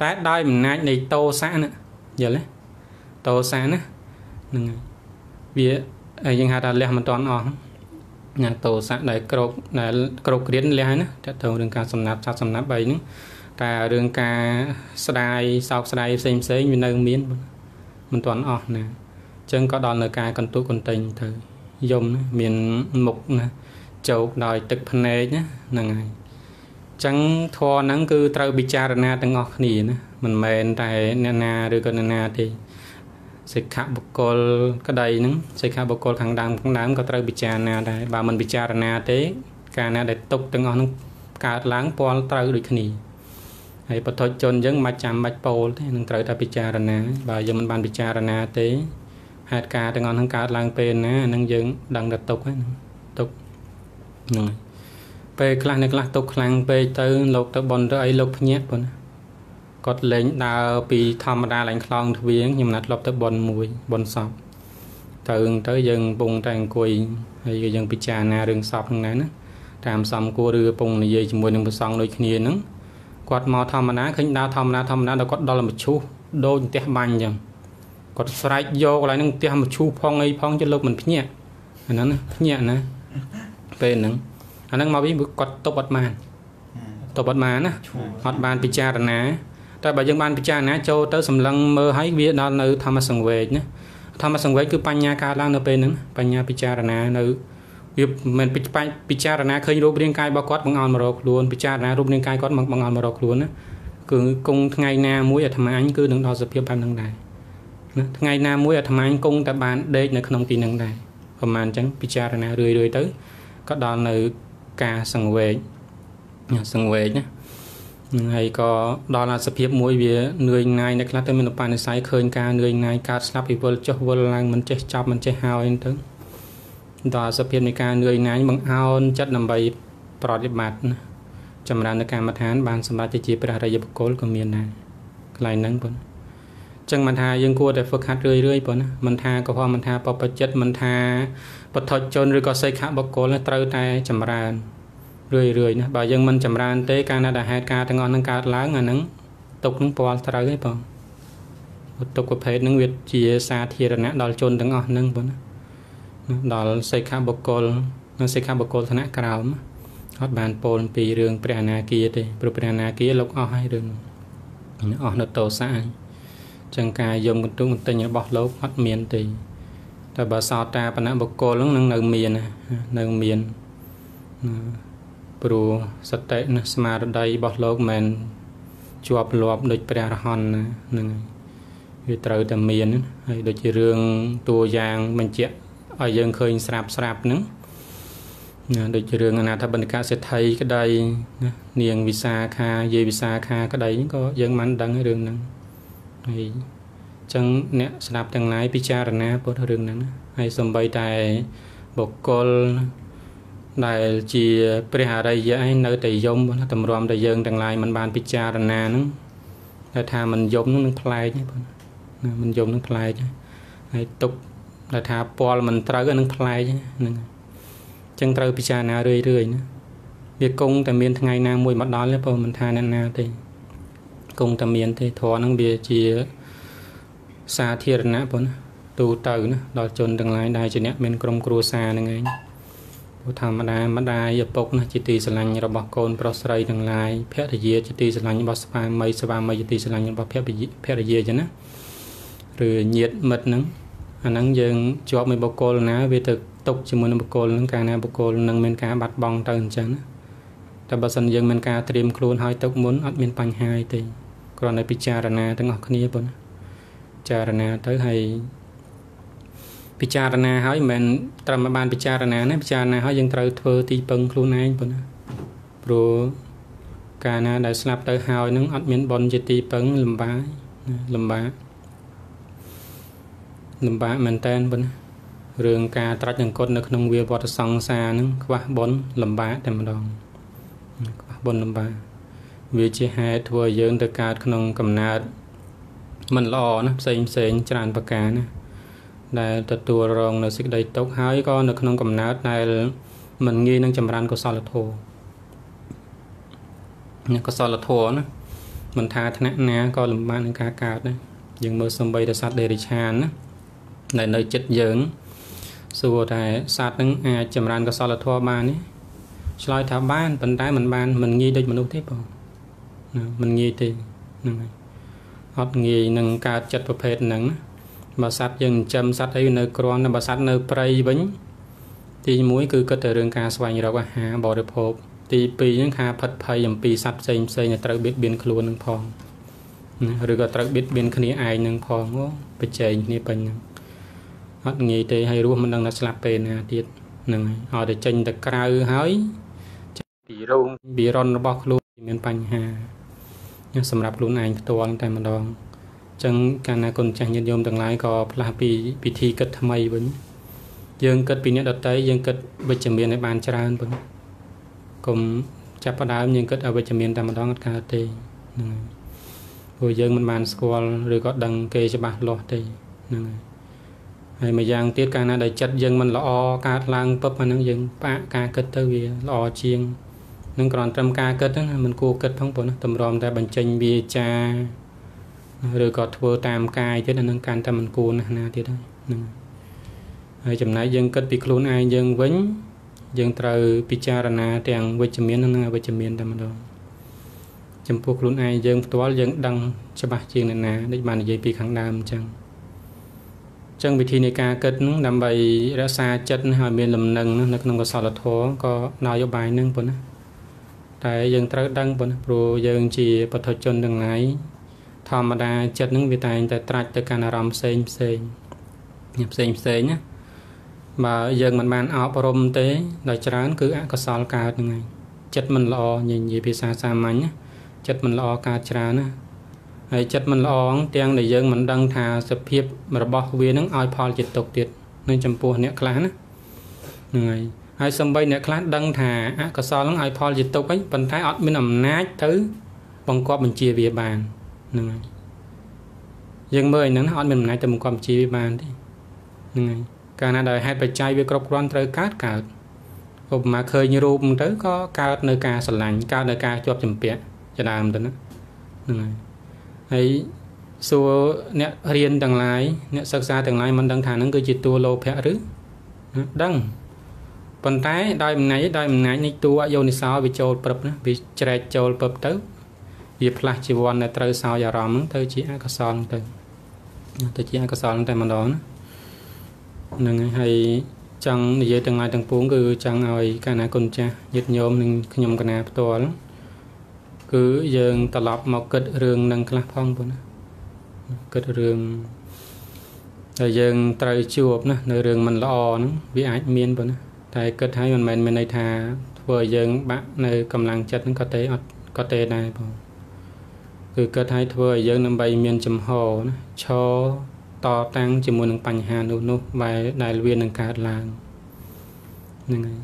តែដោយអំណាចនៃតោសៈណាយល់ទេតោសៈណាហ្នឹង ហើយវាយើងហៅថាលះមិនតាន់អស់ណាតោសៈដែលក្រោកដែលក្រោកក្រៀនលះណាតើទៅរឿងការសំណាប់សត្វសំណាប់អីហ្នឹងតែរឿងការស្ដាយសោកស្ដាយផ្សេងផ្សេងវានៅមានមិនតាន់អស់ណាអញ្ចឹងក៏ដល់នៅការកន្ទុកកន្ទិញទៅយំណាមានមុខណាជោគដោយទឹកភ្នែកណាហ្នឹងហើយចឹងធរហ្នឹងគឺត្រូវពិចារណាទាំងអស់គ្នាណាមិនមែនតែអ្នកណាឬក៏អ្នកណាទេ សិក្ខាបុគ្គលក្តីហ្នឹងសិក្ខាបុគ្គលខាងដើមខាងដើមក៏ត្រូវពិចារណាដែរបើមិនពិចារណាទេ ការណាដែលទុកទាំងអស់ហ្នឹងកើតឡើងពាល់ត្រូវដូចគ្នាហើយបទជនយើងមិនចាំបាច់ពោលទេនឹងត្រូវតែពិចារណា បើយើងមិនបានពិចារណាទេហេតុការទាំងអស់ហ្នឹងកើតឡើងពេលណាហ្នឹងយើងដឹងតែទុកហ្នឹងទុកហ្នឹងពេលខ្លះនៅខ្លះទុកខ្លាំងពេកទៅលោកទៅបនទៅអីលោកភ្ញាក់ប៉ុណ្ណា គាត់លេងដើរពីធម្មតាឡើងខ្លងទ្វាងខ្ញុំណាត់ធ្លាប់ទៅបនមួយបនសពទៅទៅយើងកំពុងតែអង្គុយហើយយើងពិចារណារឿងសពហ្នឹងណាតាមសំគួរឬកំពុងនិយាយជាមួយនឹងព្រះសង្ឃដូចគ្នាហ្នឹងគាត់មកធម្មតាឃើញដើរធម្មតាធម្មតាដល់គាត់ដល់មឈូសដូចផ្ទះបាញ់អញ្ចឹងគាត់ស្រែកយកកន្លែងហ្នឹងផ្ទះមឈូសផងអីផងជិះលោកមិនភ្ញាក់អាហ្នឹងភ្ញាក់ណាពេលហ្នឹងអាហ្នឹងមកវិញគាត់តបអត់បានតបអត់បានណាអត់បានពិចារណា តែបើយើងបានពិចារណាចូលទៅសម្លឹងមើលឲ្យវាដល់នៅធម្មសង្វេគណាធម្មសង្វេគគឺបញ្ញាកើតឡើងនៅពេលហ្នឹងបញ្ញាពិចារណានៅវាមិនពិចារណាឃើញរូបរាងកាយរបស់គាត់បង្អន់មករកខ្លួនពិចារណារូបរាងកាយគាត់បង្អន់មករកខ្លួនណាគឺគង់ថ្ងៃណាមួយអាត្មាអញគឺនឹងដល់សភាពបែបហ្នឹងដែរណាថ្ងៃណាមួយអាត្មាអញគង់តែបានដេកនៅក្នុងទីហ្នឹងដែរប្រហែលអញ្ចឹងពិចារណារឿយៗទៅក៏ដល់នៅការសង្វេគសង្វេគណា នឹងហើយក៏ដល់អាសភាពមួយវានឿយណាយនៅខ្លះទៅមានបនិស័យឃើញការនឿយណាយកើតស្លាប់ពីវិលចុះវិលឡើងមិនចេះចាប់មិនចេះហើយទៅដល់អាសភាពនៃការនឿយណាយបង្អោនចិត្តដើម្បីប្រតិបត្តិណាចម្រើននៅកម្មដ្ឋាន បានសម្រាប់ជាព្រះរិយបុគ្គលក៏មានដែរកន្លែងហ្នឹងប៉ុណ្ណឹងចឹងមិនថាយើងគួរតែហ្វឹកហាត់រឿយរឿយប៉ុណ្ណាមិនថាកុហកមិនថាបបចិត្តមិនថាបថុជនឬក៏សីខបុគ្គលត្រូវតែចម្រើន រឿយរឿយណាបើយើងមិនចម្រើនទេកាលណាដែលហេតុការទាំងអស់នឹងកើតឡើងអាហ្នឹងទុកនឹងពាល់ត្រូវឯងបងទុកប្រភេទហ្នឹងវាជាសាធារណៈដល់ជនទាំងអស់ហ្នឹងបងណាដល់សីខបុគ្គលនិងសីខបុគ្គលឋានៈក្រោមអត់បានពោលពីរឿងព្រះអនាគាទេព្រោះព្រះអនាគាលោកអស់ហើយរឿងអស់នៅតោសៈហើយចឹងការយំកន្ទុំកន្ទិញរបស់លោកអត់មានទេតែបើសោតាបណបុគ្គលនឹងនៅមាននៅមាន ព្រោះសតិនិងស្មារតីរបស់លោកមិនជាប់លាប់ដូចព្រះរហន្តណាហ្នឹងវាត្រូវតែមានហើយដូចជារឿងតួយ៉ាងបញ្ជាក់ឲ្យយើងឃើញស្រាប់ស្រាប់ហ្នឹងណាដូចជារឿងអនាថបណ្ឌិកសេដ្ឋីក្តីណានាងវិសាខាយាយវិសាខាក្តីក៏យើងមិនដឹងរឿងហ្នឹងហើយចឹងអ្នកស្ដាប់ទាំងឡាយពិចារណាពុទ្ធរឿងហ្នឹងណាហើយសំបីតែបុគ្គល ដែលជាព្រះអរិយឯងនៅតែយំណាតម្រាំតែយើងទាំងឡាយមិនបានពិចារណាហ្នឹងតែថាមិនយំហ្នឹងនឹងប្លែកទេបងណាមិនយំហ្នឹងប្លែកហើយទុកតែថាពាល់មិនត្រូវហ្នឹងប្លែកហ្នឹងចឹងត្រូវពិចារណារឿយរឿយណាវាគង់តែមានថ្ងៃណាមួយមកដល់ទេបងមិនថាអ្នកណាទេគង់តែមានទេធរហ្នឹងវាជាសាធារណៈបងណាទូទៅណាដល់ជនទាំងឡាយដែលជាអ្នកមានក្រុមគ្រួសារហ្នឹងឯង ព្រោះធម្មតាម្ដាយឪពុកណាជាទីស្រឡាញ់របស់កូនប្រុសស្រីទាំងឡាយភរិយាជាទីស្រឡាញ់របស់ស្វាមីស្វាមីជាទីស្រឡាញ់របស់ភរិយាភរិយាចឹងណាឬញាតិមិត្តហ្នឹងអាហ្នឹងយើងជាប់មួយបុគ្គលណាវាទៅຕົកជាមួយនឹងបុគ្គលហ្នឹងកាលណាបុគ្គលនឹងមានការបាត់បង់ទៅអញ្ចឹងណាតែបើសិនយើងមានការត្រៀមខ្លួនឲ្យទុកមុនអត់មានបញ្ហាទេគ្រាន់តែពិចារណាទាំងអស់គ្នាប៉ុណ្ណាពិចារណាទៅហើយ ពិចារណាហើយមិនមែនត្រឹមបានពិចារណាណាពិចារណាហើយយើងត្រូវធ្វើទីពឹងខ្លួនឯងប៉ុណ្ណាព្រោះកាលណាដែលស្លាប់ទៅហើយនឹងអត់មានបនជាទីពឹងលំបាកលំបាកលំបាកមែនតែនប៉ុណ្ណារឿងការត្រាច់ចង្កត់នៅក្នុងវាវត្តសង្សារនឹងខ្វះបនលំបាកតែម្ដងខ្វះបនលំបាកវាជាហេតុធ្វើឲ្យយើងទៅកើតក្នុងកំណើតមិនល្អណាផ្សេងផ្សេងច្រើនប្រការណា ដែលទទួលរងនៅសេចក្តីទុក្ខហើយក៏នៅក្នុងកំណើតដែលមិនងាយនឹងចម្រើនកុសលធម៌នេះកុសលធម៌ណាមិនថាឋានៈណាក៏លំបាកនឹងការកើតដែរយើងមើលសំបីតែសត្វដេរិឆានណាដែលនៅចិត្តយើងសួរតែសត្វនឹងអាចចម្រើនកុសលធម៌បានទេឆ្លើយថាបានប៉ុន្តែมันបានមិនងាយដូចមនុស្សទេបងណាมันងាយទេហ្នឹងហើយអត់ងាយនឹងកើតចិត្តប្រភេទហ្នឹងណា បើសត្វយើងចិញ្ចឹមសត្វអីនៅក្រាន់បើសត្វនៅព្រៃវិញ ទី1គឺគិតតែរឿងការស្វែងរកអាហារបរិភោគទី2ហ្នឹងខាផិតភ័យអំពីសត្វផ្សេងផ្សេងដែលត្រូវបៀតបៀនខ្លួននឹងផងណាឬក៏ត្រូវបៀតបៀនគ្នាឯងនឹងផងអូប្រជែងគ្នាពេញហ្នឹងអត់ងាយទេហើយរស់មិនដឹងថាស្លាប់ពេលណាទៀតហ្នឹងហើយឲ្យតែចេញទៅក្រៅហើយពីរោងពីរនរបស់ខ្លួនមានបញ្ហាសម្រាប់ខ្លួនឯងផ្ទាល់តែម្ដង ចឹងកាលណាគុណចាស់ញាតិញោមទាំងឡាយក៏ផ្លាស់ពីពិធីគិតថ្មីវិញយើងគិតពីអ្នកដតីយើងគិតវិជ្ជមានឲ្យបានច្រើនប៉ុណ្ណឹងកុំចាប់ផ្ដើមយើងគិតអវិជ្ជមានតែម្ដងអត់កើតទេហ្នឹងហើយព្រោះយើងមិនបានស្គាល់ឬក៏ដឹងគេច្បាស់លាស់ទេហ្នឹងហើយហើយមួយយ៉ាងទៀតកាលណាដែលចិត្តយើងមិនល្អកើតឡើងពឹបអាហ្នឹងយើងបាក់ការគិតទៅវាល្អជាងនឹងគ្រាន់ត្រឹមការគិតហ្នឹងមិនគួរគិតផងប៉ុណ្ណាតម្រាំតែបញ្ចេញវាចា ឬក៏ធ្វើតាមកាយទៀតអានឹងកាន់តែមិនគួរណាស់ណាទៀតហើយហ្នឹងហើយចំណែកយើងគិតពីខ្លួនឯងយើងវិញយើងត្រូវពិចារណាទាំងវិជ្ជមាននិងអវិជ្ជមានតែម្ដងចំពោះខ្លួនឯងយើងផ្ទាល់យើងដឹងច្បាស់ជាងអ្នកណាដូចបាននិយាយពីខាងដើមអញ្ចឹងចឹងវិធីនៃការគិតនឹងដើម្បីរក្សាចិត្តឲ្យមានលំនឹងនៅក្នុងកុសលធម៌ក៏នយោបាយនឹងប៉ុណ្ណាតែយើងត្រូវដឹងប៉ុណ្ណាព្រោះយើងជាបុថុជនទាំងឡាយ ធម្មតាចិត្តនឹងវាតែងតែត្រាច់ទៅកាន់អារម្មណ៍ផ្សេងផ្សេងផ្សេងផ្សេងណាបើយើងមិនបានអប់រំទេដល់ច្រើន គឺអកុសលកើតហ្នឹងហើយចិត្តមិនល្អនិយាយភាសាសាមញ្ញណាចិត្តមិនល្អកើតច្រើនណាហើយចិត្តមិនល្អទាំងដែលយើងមិនដឹងថាសភាពរបស់វានឹងឲ្យផលជាទុកទៀតនឹងចំពោះអ្នកខ្លះណាហ្នឹងហើយហើយសំបីអ្នកខ្លះដឹងថាអកុសលនឹងឲ្យផលជាទុកវិញប៉ុន្តែអត់មានអំណាចទៅបង្គាប់បញ្ជាវាបាន ហ្នឹងហើយយើងមើលហ្នឹងអត់មានអំណាចទៅបង្កប់ជីវិតបានទេហ្នឹងហើយកាលណាដែលហេតុបច្ច័យវាគ្រប់គ្រាន់ត្រូវកើតកើតឧបមាឃើញរូបទៅក៏កើតនៅការស្រឡាញ់កើតនៅការជាប់ចម្ពាក់ជាដើមទៅណាហ្នឹងហើយហើយសួរអ្នករៀនទាំងឡាយអ្នកសិក្សាទាំងឡាយមិនដឹងថាហ្នឹងគឺជាតួលោភៈឬដឹងប៉ុន្តែដោយអំណាចដោយអំណាចនៃតួអយោនិសោវាចូលព្រឹបណាវាជ្រែកចូលព្រឹបទៅ វាផ្លាស់ជីវ័នដែលត្រូវសោយអារម្មណ៍ទៅជាអកុសលទៅទៅជាអកុសលតែម្ដងណាហ្នឹងហើយចង់និយាយទាំងឡាយទាំងពួងគឺចង់ឲ្យកាលណាគុណចាស់ញាតិញោមនិងខ្ញុំកណាផ្ទាល់គឺយើងត្រឡប់មកគិតរឿងនឹងខ្លះផងប៉ុណ្ណាគិតរឿងតែយើងត្រូវជួបណានៅរឿងមិនល្អហ្នឹងវាអាចមានប៉ុណ្ណាតែគិតឲ្យមិនមែនមានន័យថាធ្វើឲ្យយើងបាក់នៅកម្លាំងចិត្តហ្នឹងក៏ទេអត់ក៏ទេដែរបង គឺគិតឲ្យធ្វើឲ្យយើងដើម្បីមានចំហណាឈរតតាំងជាមួយនឹងបញ្ហានោះនោះបែដែលវានឹងកើតឡើងហ្នឹងហើយ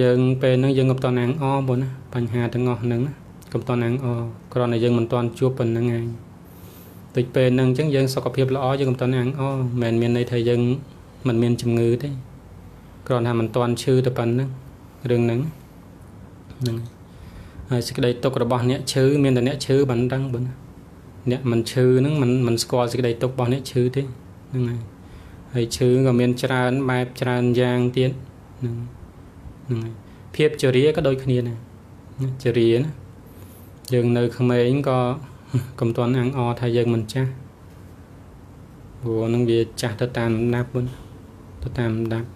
យើងពេលហ្នឹងយើងក៏មិនតអាងអបងណាបញ្ហាទាំងអស់ហ្នឹងណាក៏មិនតអាងអគ្រាន់តែយើងមិនតន់ជួបប៉ុណ្្នឹងឯងដូចពេលហ្នឹងអញ្ចឹងយើងសុខភាពល្អយើងក៏មិនតអាងអមិនមែនមានន័យថាយើងមិនមានជំងឺទេគ្រាន់តែមិនតន់ឈឺទៅប៉ុណ្្នឹងរឿងហ្នឹងហ្នឹងហើយ សេចក្តីទុករបស់អ្នកឈឺមានតែអ្នកឈឺបានដឹងបងអ្នកមិនឈឺហ្នឹងមិនមិនស្គាល់សេចក្តីទុករបស់អ្នកឈឺទេហ្នឹងហើយហើយឈឺក៏មានច្រើនបែបច្រើនយ៉ាងទៀតហ្នឹងហ្នឹងហើយភាពជរាក៏ដូចគ្នាដែរជរាណាយើងនៅក្មេងក៏កុំទាន់អាំងអថាយើងមិនចាស់ព្រោះនឹងវាចាស់ទៅតាមលំដាប់វិញទៅតាមលំដាប់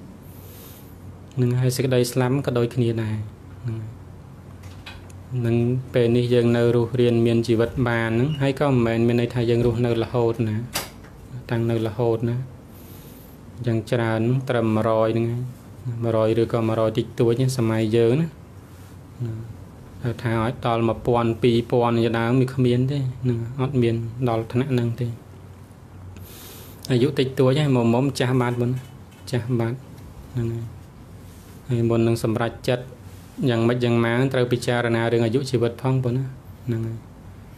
នឹងហើយសេចក្តីស្លាប់ក៏ដូចគ្នាដែរហ្នឹងនឹងពេលនេះយើងនៅរស់រៀនមានជីវិតបានហ្នឹងហើយក៏មិនមែនមានន័យថាយើងរស់នៅរហូតណាតាំងនៅរហូតណាយ៉ាងច្រើនត្រឹម100ហ្នឹង100ឬក៏100តិចតួចសម័យយើងណាហៅថាឲ្យដល់1000 2000ជាដើមវាគ្មានទេនឹងអត់មានដល់ថ្នាក់ហ្នឹងទេអាយុតិចតួចហ្នឹងមុំមុំចាស់បាត់មុនចាស់បាត់ហ្នឹងហើយហើយមុននឹងសម្រេចចិត្ត យ៉ាងម៉េចយ៉ាងម៉ាត្រូវពិចារណារឿងអាយុជីវិតផងប៉ុណ្ណាហ្នឹងហើយ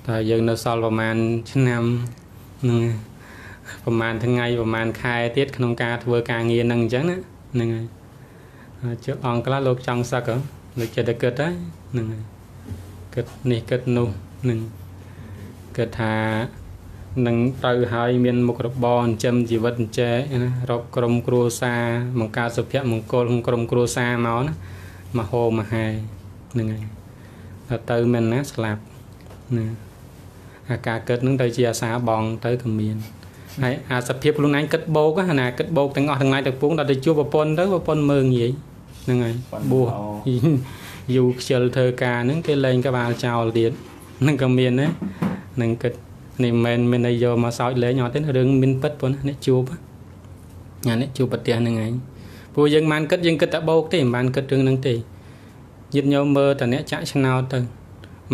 តើយើងនៅសល់ប្រហែលឆ្នាំហ្នឹងប្រហែលថ្ងៃប្រហែលខែទៀតក្នុងការធ្វើការងារហ្នឹងអញ្ចឹងណាហ្នឹងហើយជើអង្គខ្លះលោកចង់សឹកលោកចិត្តតែគិតហើយហ្នឹងហើយគិតនេះគិតនោះនឹងគិតថានឹងទៅហើយមានមុខរបរចិញ្ចឹមជីវិតអញ្ចេណារកក្រុមគ្រួសារបង្កើតសុភមង្គលក្នុងក្រុមគ្រួសារមកណា មហោមហែហ្នឹងហើយដល់ទៅមិនណាស្លាប់ណាអាការគិតនឹងទៅជាអាសាបងទៅក៏មានហើយអាសភាពខ្លួនឯងគិតបោកណាគិតបោកទាំងអស់ទាំងឡាយទាំងពួងដល់ទៅជួបប្រពន្ធទៅប្រពន្ធមើងងាយហ្នឹងហើយបួសយូរខ្ជិលធ្វើការហ្នឹងគេលែងក្បាលចោលទៀតហ្នឹងក៏មានដែរនឹងគិតនេះមិនមែនមានន័យយកមកសោចលេងអត់ទេរឿងមានពិតប៉ុណ្ណាអ្នកជួបអានេះជួបប្រទេសហ្នឹងឯង ព្រោះយើងបានគិតយើងគិតតែបោកទេមិនបានគិតរឿងហ្នឹងទេយិតញោមមើលតអ្នកចាក់ឆ្នោតទៅ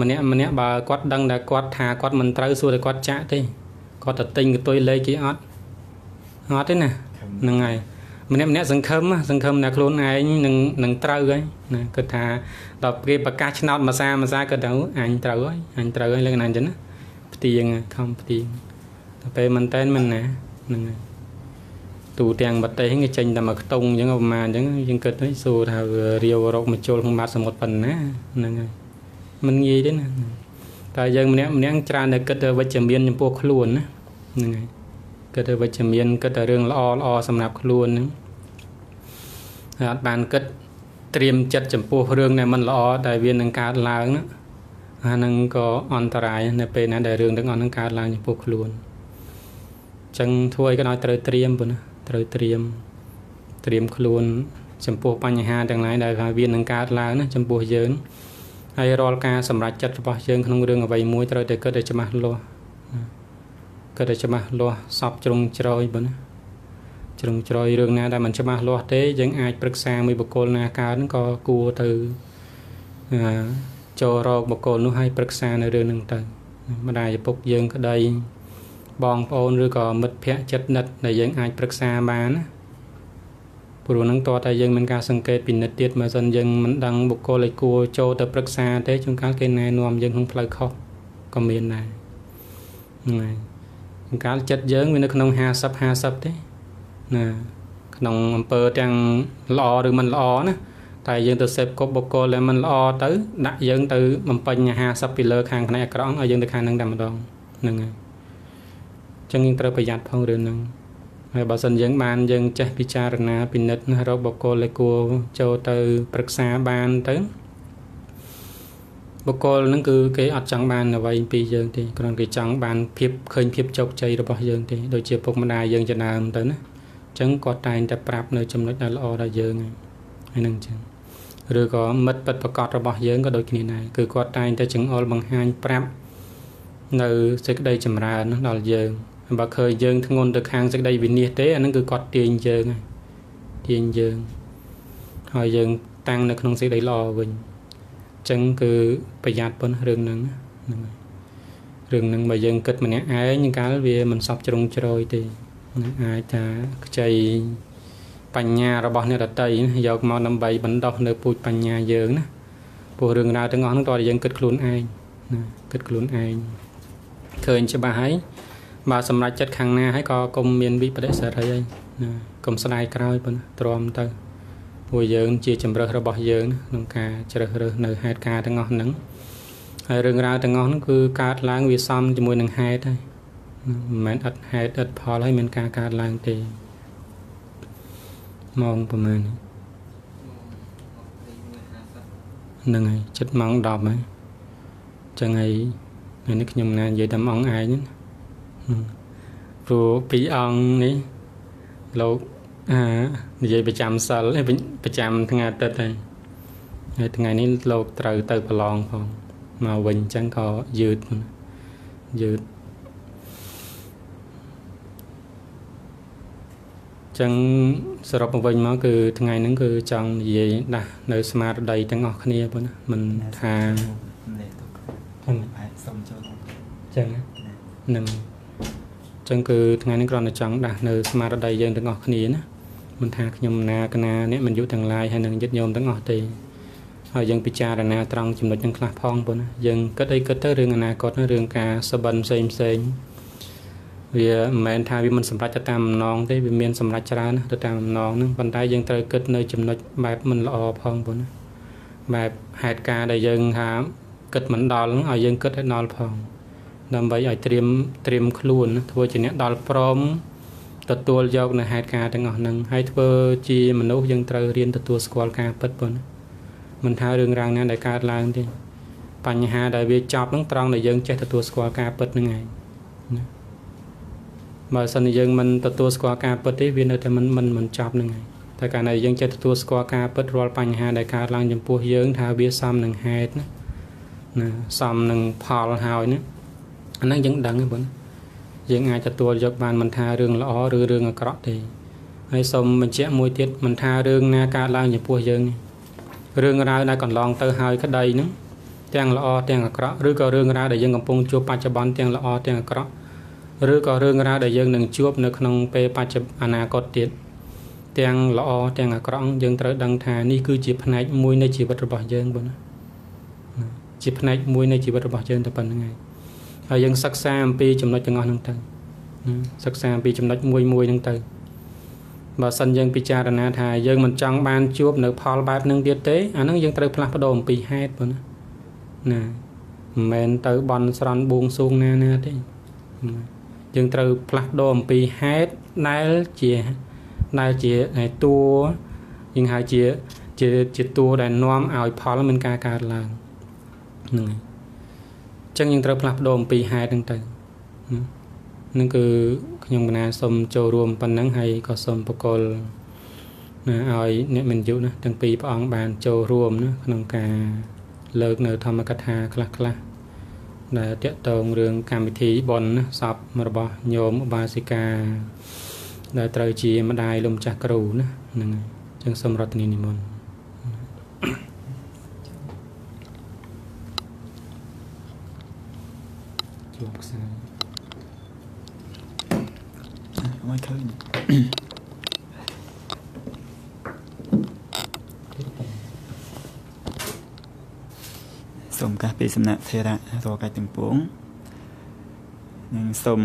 ម្នាក់ម្នាក់បើគាត់ដឹងថាគាត់ថាគាត់មិនត្រូវសួរតែគាត់ចាក់ទេគាត់ទៅទិញកតុយលេខគេអត់អត់ទេណាហ្នឹងហើយម្នាក់ម្នាក់សង្ឃឹមសង្ឃឹមថាខ្លួនឯងនឹងនឹងត្រូវហើយណាគិតថាដល់គេប្រកាសឆ្នោតមួយសាមួយសាគិតថាអញត្រូវហើយអញត្រូវហើយលក្ខណៈអញ្ចឹងណាផ្ទៀងខំផ្ទៀងតែពេលមែនតែនមិនណាហ្នឹងហើយ ទូទាំងប្រទេសគេចេញតែមកខ្ទង់អញ្ចឹងប្រហែលអញ្ចឹងយើងគិតទៅសួរថារាវរកមកជុលក្នុងបាតសមុទ្រប៉ុណ្ណាហ្នឹងហើយមិនងាយទេណាតែយើងម្នាក់ម្នាក់ច្រើនតែគិតទៅវិជ្ជមានចំពោះខ្លួនណាហ្នឹងហើយគិតទៅវិជ្ជមានគិតតែរឿងល្អល្អសម្រាប់ខ្លួនហ្នឹងហើយអត់បានគិតត្រៀមចិត្តចំពោះរឿងដែលមិនល្អដែលវានឹងកើតឡើងណាអាហ្នឹងក៏អន្តរាយនៅពេលណាដែលរឿងទាំងអស់ហ្នឹងកើតឡើងចំពោះខ្លួនអញ្ចឹងធ្វើឲ្យក៏ដោយត្រូវត្រៀមប៉ុណ្ណា ត្រូវត្រៀមត្រៀមខ្លួន ចំពោះបញ្ហាទាំងឡាយដែលវានឹងកើតឡើងណាចំពោះយើងហើយរាល់ការសម្រេចចិត្តរបស់យើងក្នុងរឿងអ្វីមួយត្រូវតែគិតឲ្យច្បាស់លាស់គិតឲ្យច្បាស់លាស់សពជ្រុងជ្រោយប៉ុណ្ណាជ្រុងជ្រោយរឿងណាដែលមិនច្បាស់លាស់ទេយើងអាចប្រឹក្សាមួយបុគ្គលណាកើតហ្នឹងក៏គួរទៅចូលរកបុគ្គលនោះឲ្យប្រឹក្សានៅរឿងហ្នឹងទៅម្ដាយឪពុកយើងក្តី បងប្អូនឬក៏មិត្តភ័ក្តិចិត្តនិតដែលយើងអាចប្រឹក្សាបានណាព្រោះនឹងតើតែយើងមានការសង្កេតពិនិត្យទៀតបើសិនយើងមិនដឹងបុគ្គលឯគួរចូលទៅប្រឹក្សាទេជួនកាលគេណែនាំយើងក្នុងផ្លូវខុសក៏មានដែរហ្នឹងហើយជួនកាលចិត្តយើងវានៅក្នុង50 50ទេណាក្នុងអំពើទាំងល្អឬមិនល្អណាតែយើងទៅសេពគប់បុគ្គលដែលមិនល្អទៅដាក់យើងទៅបំពេញ50ពីលើខាងផ្នែកអាក្រក់ឲ្យយើងទៅខាងហ្នឹងតែម្ដងហ្នឹងហើយ ចឹងយើងត្រូវប្រយ័ត្នផងរឿងហ្នឹងហើយបើសិនយើងបានយើងចេះពិចារណាពិនិត្យរកបុគ្គលដែលគួរចូលទៅប្រឹក្សាបានទៅបុគ្គលហ្នឹងគឺគេអត់ចង់បានអ្វីពីយើងទេគ្រាន់គេចង់បានភាពឃើញភាពជោគជ័យរបស់យើងទេដូចជាពុកម្ដាយយើងជាដើមទៅណាអញ្ចឹងគាត់តែងតែប្រាប់នៅចំណុចដែលល្អដល់យើងហើយហ្នឹងអញ្ចឹងឬក៏មិត្តពិតប្រកបរបស់យើងក៏ដូចគ្នាដែរគឺគាត់តែងតែចង្អុលបង្ហាញប្រាប់នៅសេចក្តីចម្រើនដល់យើង បើឃើញយើងធ្ងន់ទៅខាងសេចក្តីវិនិច្ឆ័យទេអាហ្នឹងគឺគាត់ទាញយើងហើយទាញយើងហើយយើងតាំងនៅក្នុងសេចក្តីល្អវិញអញ្ចឹងគឺប្រយ័ត្នប៉ុនរឿងហ្នឹងហ្នឹងហើយរឿងហ្នឹងបើយើងគិតម្នាក់ឯងកាលវាមិនសពជ្រុងជ្រោយទេណាអាចថាខ្ចីបញ្ញារបស់អ្នកដតីណាយកមកដើម្បីបណ្ដោះនៅពូជបញ្ញាយើងណាព្រោះរឿងរ៉ាវទាំងអស់ហ្នឹងតើយើងគិតខ្លួនឯងណាគិតខ្លួនឯងឃើញច្បាស់ហើយ បើសម្រេចចិត្តខាងណាហើយក៏កុំមានវិបដិសារីហើយណាកុំស្ដាយក្រោយប៉ុណ្ណាទ្រាំទៅព្រោះយើង ជាជំរើសរបស់យើងណាក្នុងការជ្រើសរើសនៅហេតុការណ៍ទាំងអស់ហ្នឹងហើយរឿងរ៉ាវទាំងអស់ហ្នឹងគឺកើតឡើងវាសំជាមួយនឹងហេតុហើយមិនមែនអត់ហេតុអត់ផលហើយមានការកើតឡើងទេម៉ោងប្រហែលនេះហ្នឹងហើយចិត្តម៉ោង10ហើយចឹងហើយថ្ងៃនេះខ្ញុំណានិយាយតាមអង្គឯងណា ព្រោះពីអង្គនេះលោកអានិយាយប្រចាំសិលប្រចាំថ្ងៃអាទិត្យហើយហើយថ្ងៃនេះលោកត្រូវទៅប្រឡងផងមកវិញអញ្ចឹងក៏យឺតយឺតចឹងសរុបមកវិញមកគឺថ្ងៃហ្នឹងគឺចង់និយាយដាស់នៅស្មារតីទាំងអស់គ្នាប៉ុណ្ណាមិនថាលេទុកហ្នឹងបែបសុំចូលចឹងណានឹង ចឹងគឺថ្ងៃនេះគ្រាន់តែចង់ដាស់នៅស្មារតីយើងទាំងអស់គ្នាណាមិនថាខ្ញុំណាកណាអ្នកមិនយុទាំងឡាយហើយនឹងយិត្តញោមទាំងអស់ទេហើយយើងពិចារណាត្រង់ចំណុចហ្នឹងខ្លះផងប៉ុណ្ណាយើងគិតអីគិតទៅរឿងអនាគតណារឿងការសបិនផ្សេងផ្សេងវាមិនមែនថាវាមិនសម្រេចទៅតាមបំណងទេវាមានសម្រេចច្រើនណាទៅតាមបំណងហ្នឹងប៉ុន្តែយើងត្រូវគិតនៅចំណុចបែបមិនល្អផងប៉ុណ្ណាបែបហេតុការណ៍ដែលយើងថាគិតមិនដល់ហ្នឹងឲ្យយើងគិតឲ្យដល់ផង ដើម្បីឲ្យត្រៀមត្រៀមខ្លួនណាធ្វើជាអ្នកដល់ព្រមទទួលយកនៅហេតុការណ៍ទាំងអស់ហ្នឹងហើយធ្វើជាមនុស្សយើងត្រូវរៀនទទួលស្គាល់ការពិតប៉ុណ្ណាមិនថារឿងរ៉ាវណាដែលកើតឡើងទេបញ្ហាដែលវាចប់ហ្នឹងត្រង់ដែលយើងចេះទទួលស្គាល់ការពិតហ្នឹងឯងណាបើសិនជាយើងមិនទទួលស្គាល់ការពិតទេវានៅតែមិនមិនមិនចប់ហ្នឹងឯងតែកាលណាយើងចេះទទួលស្គាល់ការពិតរាល់បញ្ហាដែលកើតឡើងចំពោះយើងថាវាសមនឹងហេតុណាណាសមនឹងផលហើយណា អាហ្នឹងយើងដឹងទេបងយើងអាចទទួលយកបានមិនថារឿងល្អឬរឿងអាក្រក់ទេហើយសូមបញ្ជាក់មួយទៀតមិនថារឿងណាកើតឡើងចំពោះយើងនេះរឿងរ៉ាវដែលកន្លងទៅហើយក្តីហ្នឹងទាំងល្អទាំងអាក្រក់ឬក៏រឿងរ៉ាវដែលយើងកំពុងជួបបច្ចុប្បន្នទាំងល្អទាំងអាក្រក់ឬក៏រឿងរ៉ាវដែលយើងនឹងជួបនៅក្នុងពេលបច្ចុប្បន្នអនាគតទៀតទាំងល្អទាំងអាក្រក់យើងត្រូវដឹងថានេះគឺជាផ្នែកមួយនៃជីវិតរបស់យើងបងណាជាផ្នែកមួយនៃជីវិតរបស់យើងតែប៉ុណ្្នឹងឯង ហើយយើងសិក្សាអំពីចំណុចទាំងអស់ហ្នឹងទៅសិក្សាអំពីចំណុចមួយមួយហ្នឹងទៅបើសិនយើងពិចារណាថាយើងមិនចង់បានជួបនៅផលបែបហ្នឹងទៀតទេអាហ្នឹងយើងត្រូវផ្លាស់ប្ដូរអំពីហេតុប៉ុណ្ណាណាមិនមែនទៅបន់ស្រន់បួងសួងណាណាទេយើងត្រូវផ្លាស់ប្ដូរអំពីហេតុដែលជាដែលជាតួយើងហៅជាជាជាតួដែលនាំឲ្យផលមានការកើតឡើងហ្នឹងហើយអញ្ចឹងយើងត្រូវផ្លាស់ប្ដូរអំពីហេតុហ្នឹងទៅនឹងគឺខ្ញុំកណាសូមចូលរួមប៉ុណ្ណឹងហើយក៏សូមបកលណាឲ្យអ្នកមានយុណាទាំងពីរព្រះអង្គបានចូលរួមណាក្នុងការលើកនៅធម្មកថាខ្លះខ្លះដែលតកតងរឿងកម្មវិធីបន់ណាសពរបស់ញោមឧបាសិកាដែលត្រូវជាម្ដាយលំចាស់គ្រូណាហ្នឹងហើយអញ្ចឹងសូមរតនីនិមន្ត ជួបខ្សែមកឃើញសូមកាសពីសំណាក់ធេរៈរកកាច់ទាំងពួងនិងសូម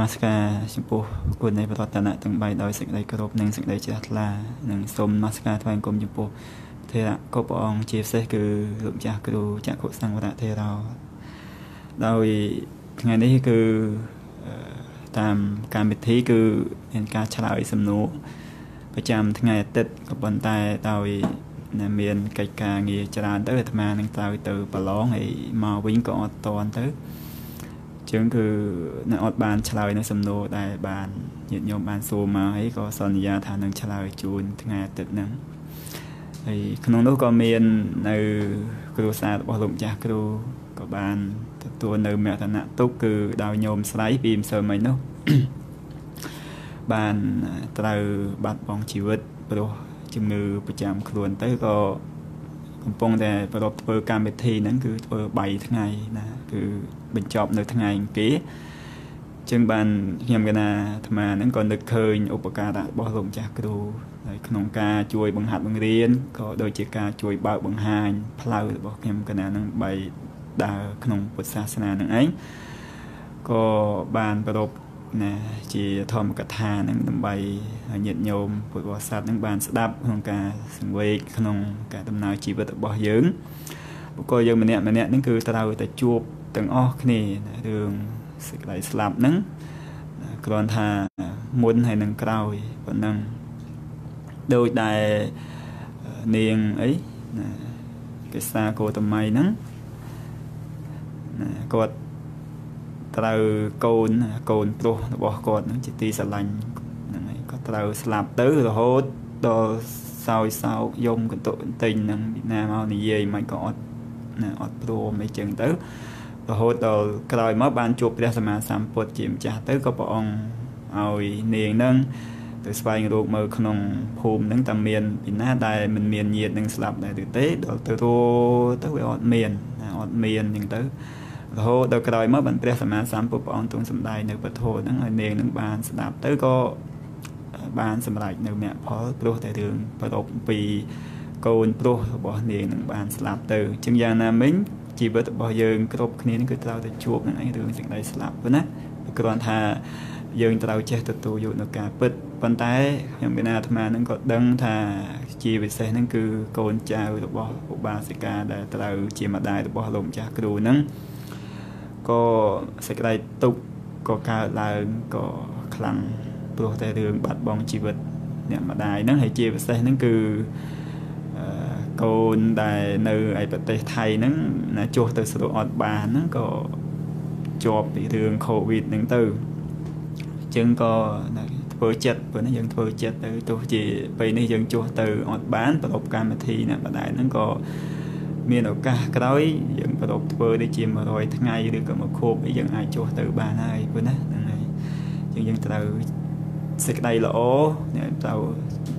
មាសការចំពោះគុណនៃបរតនៈទាំង3ដោយសេចក្តីគោរពនិងសេចក្តីជ្រះថ្លានិងសូមមាសការថ្វាយគុំចំពោះធេរៈគ្រប់ព្រះអង្គជាពិសេសគឺលោកចាស់គ្រូចក្ខុសង្វរៈធេរោ ដោយថ្ងៃនេះគឺអឺតាមកម្មវិធីគឺមានការឆ្លើយសំណួរប្រចាំថ្ងៃអាទិត្យក៏ប៉ុន្តែដោយណាមានកិច្ចការងារច្រើនទៅអាត្មានឹងត្រូវទៅប្រឡងហើយមកវិញក៏អត់តន់ទៅជាងគឺនៅអត់បានឆ្លើយនៅសំណួរដែលបានញាតិញោមបានសួរមកហើយក៏សន្យាថានឹងឆ្លើយជូនថ្ងៃអាទិត្យហ្នឹងហើយក្នុងនោះក៏មាននៅគ្រូសាស្ត្ររបស់លោកចាស់គ្រូក៏បាន ទទួលនៅមតនៈទុកគឺដោយញោមស្រីពីម្សិលមិញនោះបានត្រូវបាត់បង់ជីវិតព្រោះជំងឺប្រចាំខ្លួនទៅក៏កំពុងតែប្រពធ្វើកម្មវិធីហ្នឹងគឺធ្វើ3ថ្ងៃណាគឺបញ្ចប់នៅថ្ងៃអង្គារចឹងបានខ្ញុំកណាអាត្មាហ្នឹងក៏នឹកឃើញឧបការៈរបស់លោកម្ចាស់គ្រូហើយក្នុងការជួយបង្ហាត់បង្រៀនក៏ដូចជាការជួយបើកបង្ហាញផ្លូវរបស់ខ្ញុំកណាហ្នឹងបី ដើរក្នុងពុទ្ធសាសនានឹងឯងក៏បានប្រពណាជាធម្មកថានឹងដើម្បីញាតិញោមពុទ្ធបរិស័ទនឹងបានស្ដាប់ក្នុងការសង្វេគក្នុងការដំណើរជីវិតរបស់យើងបុគ្គលយើងម្នាក់ម្នាក់នឹងគឺត្រូវតែជួបទាំងអស់គ្នារឿងសេចក្តីស្លាប់ហ្នឹងគ្រាន់ថាមុនហើយនឹងក្រោយប៉ុណ្ណឹងដូចដែលនាងអីណាកេសាកោតម័យហ្នឹងណា គាត់ត្រូវកូនកូនប្រុសរបស់គាត់ហ្នឹងជាទីស្រឡាញ់ហ្នឹងហើយគាត់ត្រូវស្លាប់ទៅរហូតដល់សោយសោកយំកន្ទុកបន្ទិញហ្នឹងពីណាមកនិយាយមិនក៏អត់ណាអត់ព្រមអីចឹងទៅរហូតដល់ក្រោយមកបានជួបព្រះសម្មាសម្ពុទ្ធជាម្ចាស់ទៅក៏ព្រះអង្គឲ្យនាងហ្នឹងទៅស្វែងរកមើលក្នុងភូមិហ្នឹងតើមានពីណាដែលមិនមានញាតនឹងស្លាប់ដែរឬទេដល់ទៅរទៅវាអត់មានអត់មានអញ្ចឹងទៅ រហូតដល់ក្រោយមកបានព្រះសម្មាសម្ពុទ្ធព្រះអង្គទ្រង់សម្ដែងនៅពធហ្នឹងឲ្យនាងនឹងបានស្ដាប់ទៅក៏បានសម្រេចនៅមគ្គផលព្រោះតែរឿងប្រពពីកូនប្រុសរបស់នាងនឹងបានស្លាប់ទៅអញ្ចឹងយ៉ាងណាមិញជីវិតរបស់យើងគ្រប់គ្នាគឺត្រូវតែជួបនឹងឯងរឿងសេចក្តីស្លាប់ប៉ុណ្ណាគ្រាន់ថាយើងត្រូវចេះទទួលយកនៅការពិតប៉ុន្តែខ្ញុំមានអាត្មានឹងក៏ដឹងថាជាពិសេសហ្នឹងគឺកូនចៅរបស់ឧបាសិកាដែលត្រូវជាម្ដាយរបស់លោកម្ចាស់គ្រូហ្នឹង ក៏សេចក្តីទុក្ខក៏កើតឡើងក៏ខ្លាំងព្រោះតែរឿងបាត់បង់ជីវិតអ្នកម្ដាយហ្នឹងហើយជាពិសេសហ្នឹងគឺកូនដែលនៅឯប្រទេសថៃហ្នឹងណាចុះទៅស្រុកអត់បានហ្នឹងក៏ជាប់ពីរឿងកូវីដហ្នឹងទៅអញ្ចឹងក៏ធ្វើចិត្តព្រោះនេះយើងធ្វើចិត្តទៅទោះជាពេលនេះយើងចុះទៅអត់បានប្រកបកម្មវិធីអ្នកបដែតហ្នឹងក៏ មានឱកាសក្រោយយើងប្រកបធ្វើដូចជា100ថ្ងៃឬក៏មួយខួបអីយើងអាចចុះទៅបានហើយព្រោះណាហ្នឹងហើយយើងយើងត្រូវសេចក្តីល្អអ្នកត្រូវ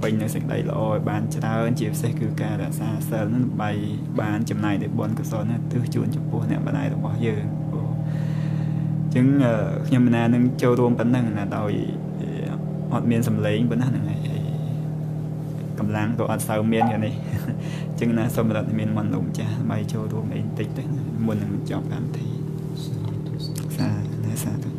ពេញនៅសេចក្តីល្អឲ្យបានច្រើនជាពិសេសគឺការរក្សាសិលនឹងបីបានចំណាយដោយបុណ្យកុសលណាទើសជូនចំពោះអ្នកម្ដាយរបស់យើងអញ្ចឹងខ្ញុំណានឹងចូលរួមប៉ុណ្ណឹងណាដោយអត់មានសម្លេងប៉ុណ្ណាហ្នឹងហើយ កម្លាំងក៏អត់សូវមានយ៉ាងនេះអញ្ចឹងណាសូមរដ្ឋមានមន្តលោកម្ចាស់បីចូលរួមអីបន្តិចទៅមុននឹងបញ្ចប់កម្មវិធីសាណាសាធុ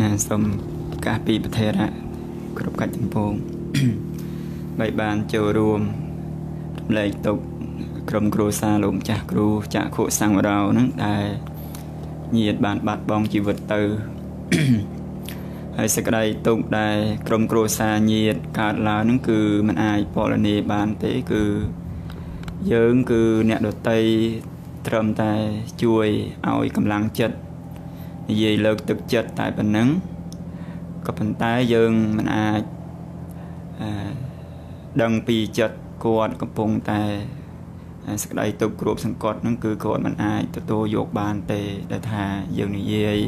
ណាសូមកាសពីប្រធរៈគ្រប់កាច់ចម្ពងបីបានចូលរួមរំលែកទុកក្រុមគ្រួសារលោកម្ចាស់គ្រូចាក់ខុសង្វរោហ្នឹងដែលញាតបានបាត់បង់ជីវិតទៅ ហើយសេចក្តីទុកដែលក្រុមគ្រួសារញាតកើតឡើងហ្នឹងគឺมันអាចពលនីបានទេគឺយើងគឺអ្នកដតីត្រឹមតែជួយឲ្យកម្លាំងចិត្តនិយាយលើកទឹកចិត្តតែប៉ុណ្ណឹងក៏ប៉ុន្តែយើងមិនអាចដឹងពីចិត្តគាត់កំពុងតែសក្តីទុកគ្របសង្កត់ហ្នឹងគឺគាត់មិនអាចទទួលយកបានទេដែលថាយើងនិយាយ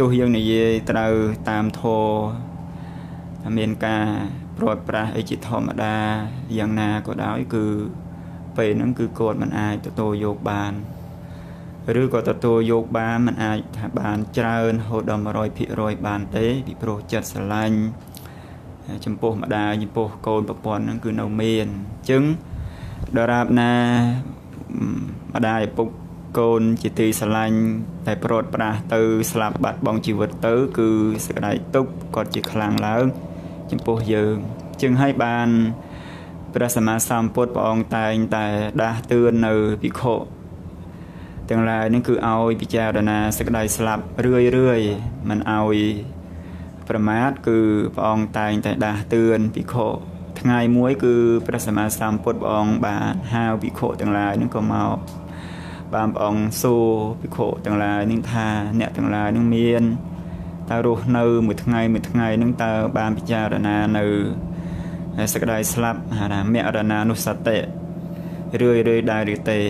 ទោះយើងនិយាយត្រូវតាមធម៌ថាមានការព្រាត់ប្រាសអីជាធម្មតាយ៉ាងណាក៏ដោយ គឺពេលហ្នឹងគឺគាត់មិនអាចទទួលយកបានឬក៏ទទួលយកបានមិនអាចថាបានច្រើនហូតដល់100%បានទេពីព្រោះចិត្តស្រឡាញ់ចំពោះម្ដាយចំពោះកូនប្រពន្ធហ្នឹងគឺនៅមានអញ្ចឹងដរាបណាម្ដាយឪពុក កូនជាទីស្រឡាញ់តែប្រត់ប្រាស់ទៅស្លាប់បាត់បង់ជីវិតទៅ គឺសេចក្តីទុក្ខគាត់ជាខ្លាំងឡើង ចំពោះយើងជាងឲ្យបានព្រះសម្មាសម្ពុទ្ធព្រះអង្គតែងតែដាស់តឿននៅភិក្ខុទាំងឡាយនេះគឺឲ្យពិចារណាសេចក្តីស្លាប់រឿយរឿយមិនឲ្យប្រមាថគឺព្រះអង្គតែងតែដាស់តឿនភិក្ខុថ្ងៃមួយគឺព្រះសម្មាសម្ពុទ្ធព្រះអង្គបានហៅភិក្ខុទាំងឡាយនឹងក៏មក បានព្រះអង្គសួរភិក្ខុទាំងឡាយនឹងថាអ្នកទាំងឡាយនឹងមានតើរស់នៅមួយថ្ងៃមួយថ្ងៃនឹងតើបានពិចារណានៅសក្តីស្លាប់ហៅថាមរណានុសតិរឿយរឿយដែរឬទេ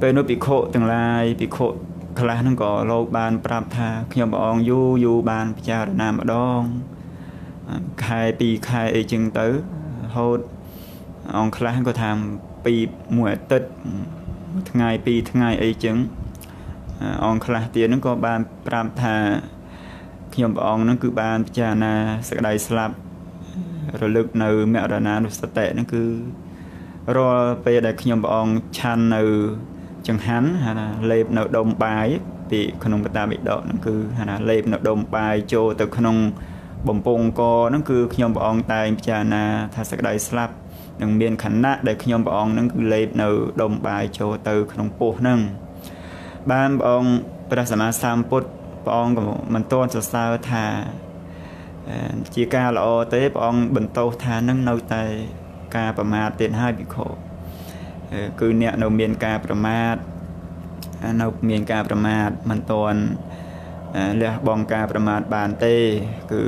ពេលនោះភិក្ខុទាំងឡាយភិក្ខុខ្លះហ្នឹងក៏លោកបាន ប្រាប់ថាខ្ញុំព្រះអង្គយូរយូរបានពិចារណាម្ដងខែ2ខែអីចឹងទៅរហូតអង្គខ្លះក៏ថាពីមួយអាទិត្យមួយ ថ្ងៃពីរថ្ងៃអីចឹងអង្គខ្លះទៀតហ្នឹងក៏បានប្រាប់ថាខ្ញុំព្រះអង្គហ្នឹងគឺបានពិចារណាសក្តីស្លាប់រលឹកនៅមរណានុសតិហ្នឹងគឺរាល់ពេលដែលខ្ញុំព្រះអង្គឆាន់នៅចង្ហាន់ហៅថាលេបនៅដុំបាយពីក្នុងបតាបិដកហ្នឹងគឺហៅថាលេបនៅដុំបាយចូលទៅក្នុងបំពង់កហ្នឹងគឺខ្ញុំព្រះអង្គតែងពិចារណាថាសក្តីស្លាប់ នឹងមានខណៈដែលខ្ញុំព្រះអង្គហ្នឹងគឺលេបនៅដុំបាយចូលទៅក្នុងពោះហ្នឹងបានព្រះអង្គព្រះសម្មាសម្ពុទ្ធព្រះអង្គក៏មិនទាន់សរសើរថាជាការល្អទេព្រះអង្គបន្តោសថានឹងនៅតែការប្រមាថទៀតហើយភិក្ខុគឺអ្នកនៅមានការប្រមាថនៅមានការប្រមាថមិនទាន់លះបង់ការប្រមាថបានទេ គឺ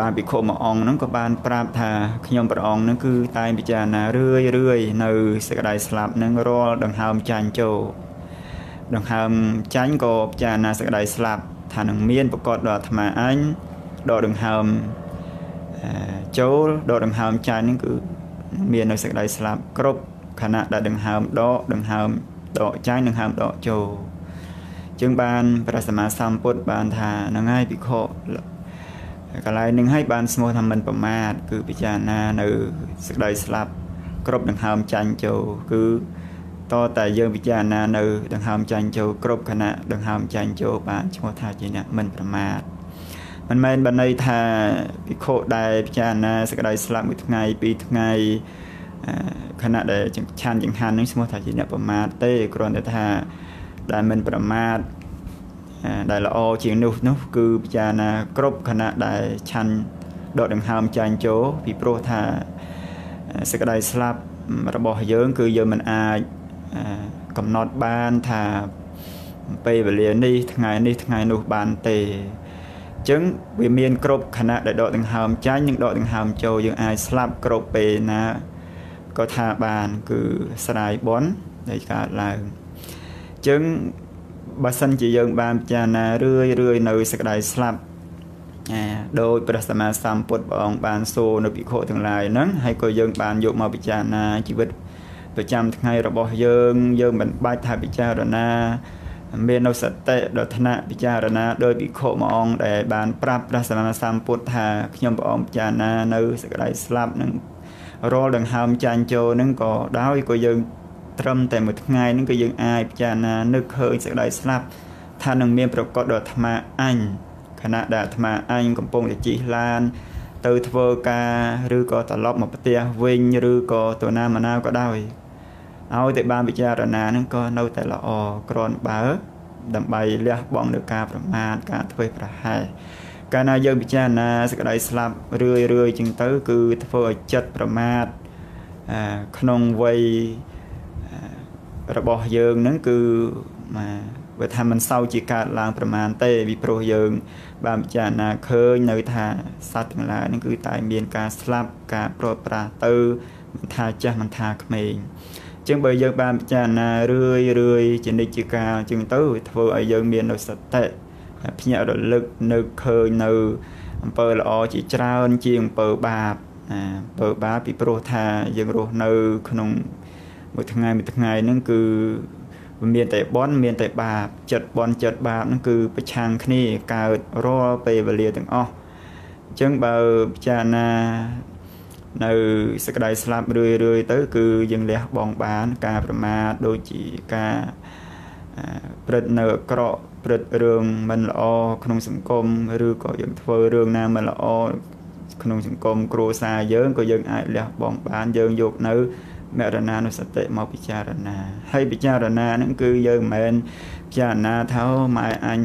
បានភិក្ខុមួយអង្គហ្នឹងក៏បានប្រាប់ថាខ្ញុំព្រះអង្គហ្នឹងគឺតែងពិចារណារឿយរឿយនៅសេចក្តីស្លាប់ហ្នឹងរាល់ដង្ហើមចាញ់ចូលដង្ហើមចាញ់ក៏ពិចារណាសេចក្តីស្លាប់ថានឹងមានប្រកបដល់អាត្មាអញដកដង្ហើមចូលដកដង្ហើមចាញ់ហ្នឹងគឺមាននៅសេចក្តីស្លាប់គ្រប់ខណៈដែលដង្ហើមដកដង្ហើមដកចាញ់ដង្ហើមដកចូលជាងបានព្រះសម្មាសម្ពុទ្ធបានថានឹងហើយភិក្ខុ កន្លែងនឹងឲ្យបានស្មោះថាមិនប្រមាទគឺពិចារណានៅសេចក្តីស្លាប់គ្រប់ដង្ហើមចាញ់ចូលគឺតតែយើងពិចារណានៅដង្ហើមចាញ់ចូលគ្រប់ខណៈដង្ហើមចាញ់ចូលបានឈ្មោះថាជាអ្នកមិនប្រមាទមិនមែនបានន័យថាភិក្ខុដែលពិចារណាសេចក្តីស្លាប់មួយថ្ងៃពីរថ្ងៃខណៈដែលឆានចង្ហាន់នឹងឈ្មោះថាជាអ្នកប្រមាទទេគ្រាន់តែថាដែលមិនប្រមាទ ដែលល្អជាងនោះនោះគឺពិចារណាគ្រប់ខណៈដែលឆាន់ដកដង្ហើមចាញ់ចូលពីព្រោះថាសេចក្តីស្លាប់របស់យើង គឺយើងមិនអាចកំណត់បានថាពេលវេលានេះថ្ងៃនេះថ្ងៃនោះបានទេអញ្ចឹងវាមានគ្រប់ខណៈដែលដកដង្ហើមចាញ់និងដកដង្ហើមចូលយើងអាចស្លាប់គ្រប់ពេលណាក៏ថាបានគឺស្រាយបនដែលកើតឡើងអញ្ចឹង បើសិនជាយើងបានពិចារណារឿយរឿយនៅសក្តីស្លាប់ដោយព្រះសម្មាសម្ពុទ្ធព្រះអង្គបានសួរនៅភិក្ខុទាំងឡាយហ្នឹងហើយក៏យើងបានយកមកពិចារណាជីវិតប្រចាំថ្ងៃរបស់យើងយើងមិនបាច់ថាពិចារណាមាននៅសតិដល់ថ្នាក់ពិចារណាដោយភិក្ខុមួយអង្គដែលបានប្រាប់ព្រះសម្មាសម្ពុទ្ធថាខ្ញុំព្រះអង្គពិចារណានៅសក្តីស្លាប់នឹងរាល់ដង្ហើមចាញ់ចូលនឹងក៏ដោយក៏យើង ត្រឹមតែមួយថ្ងៃនឹងក៏យើងអាចពិចារណានឹកឃើញសក្តីស្លាប់ថានឹងមានប្រកបដល់អាត្មាអញខណៈដែលអាត្មាអញកំពុងតែជិះឡាន ទៅធ្វើការឬក៏ត្រឡប់មកផ្ទះវិញឬក៏ទៅណាមកណាក៏ដោយឲ្យតែបានពិចារណានឹងក៏នៅតែល្អក្រនបើ ដើម្បីលះបង់នៅការប្រមាថការធ្វើប្រហែសកាលណាយើងពិចារណាសក្តីស្លាប់រឿយរឿយជាងទៅ គឺធ្វើឲ្យចិត្តប្រមាថក្នុងវ័យ របស់យើងនឹងគឺបើថាមិនសូវជាកើតឡើងប្រមាណទេពីព្រោះយើង បានពិចារណាឃើញនៅថាសត្វទាំងឡាយនឹងគឺតែមានការស្លាប់ការប្រត់ប្រាស់ទៅមិនថាចាស់មិនថាក្មេងចឹងបើយើងបានពិចារណារឿយរឿយជានិច្ចជាកាលចឹងទៅធ្វើឲ្យយើងមាននៅសតិភ្ញាក់រលឹកនៅឃើញនៅអំពើល្អជាច្រើនជាងអំពើបាបអំពើបាបពីព្រោះថាយើងរស់នៅក្នុង មួយថ្ងៃមួយថ្ងៃហ្នឹងគឺមានតែបនមានតែបាបចិត្តបនចិត្តបាបហ្នឹងគឺប្រឆាំងគ្នាកើតរាល់ពេលវេលាទាំងអស់អញ្ចឹងបើពិចារណានៅសក្តីស្លាប់រឿយរឿយទៅ គឺយើងលះបង់បាន ការប្រមាថដូចជាការព្រឹត្តនៅអាក្រក់ព្រឹត្តរឿងមិនល្អក្នុងសង្គមឬក៏យើងធ្វើរឿងណាមិនល្អក្នុងសង្គមគ្រួសារយើងក៏យើងអាចលះបង់បានយើងយកនៅ មរណានុសតិមកពិចារណា ហើយពិចារណាហ្នឹងគឺយើងមិនមែនពិចារណាថាម៉ែអញ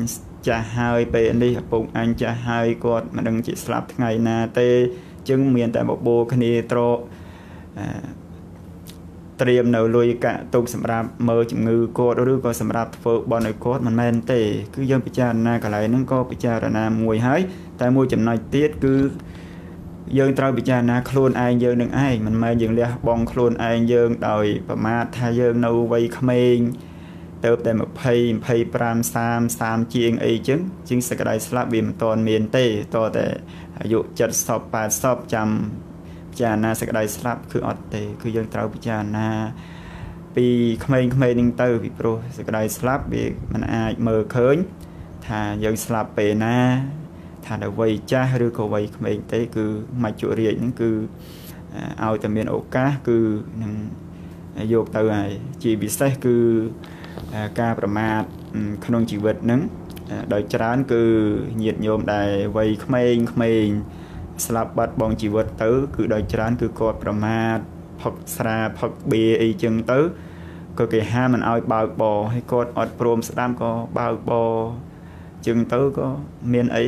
ចាស់ហើយពេលនេះឪពុកអញចាស់ហើយគាត់មិនដឹងជាស្លាប់ថ្ងៃណាទេចឹងមានតែបបោគ្នាត្រកត្រៀមនៅលុយកាក់ទុកសម្រាប់មើលជំងឺគាត់ឬក៏សម្រាប់ធ្វើបន់ឲ្យគាត់មិនមែនទេ គឺយើងពិចារណាកន្លែងហ្នឹងក៏ពិចារណាមួយហើយតែមួយចំណុចទៀតគឺ យើងត្រូវពិចារណាខ្លួនឯងយើងនឹងឯងមិនមែនយើងលះបង់ខ្លួនឯងយើងដោយប្រមាថថាយើងនៅវ័យក្មេងទៅតែ20 25 30 30ជាងអីចឹងជាងសក្តីស្លាប់វាមិនទាន់មានទេតតែអាយុ70 80ចាំចារណាសេចក្តីស្លាប់គឺអត់ទេ គឺយើងត្រូវពិចារណា ពីក្មេងៗនឹងទៅពីព្រោះសេចក្តីស្លាប់វាមិនអាចមើលឃើញ ថាយើងស្លាប់ពេលណា ថាដល់វ័យចាស់ឬក៏វ័យក្មេងទេ គឺមច្ចុរាជហ្នឹងគឺឲ្យតែមានឱកាសគឺនឹងយកទៅហើយជាពិសេសគឺការប្រមាថក្នុងជីវិតហ្នឹងដោយច្រើនគឺញាតញោមដែលវ័យក្មេងក្មេងស្លាប់បាត់បង់ជីវិតទៅ គឺដោយច្រើនគឺគាត់ប្រមាថផឹកស្រាផឹកបៀអីចឹងទៅក៏គេហាមមិនឲ្យបើកបរហើយគាត់អត់ព្រមស្ដាំក៏បើកបរចឹងទៅក៏មានអី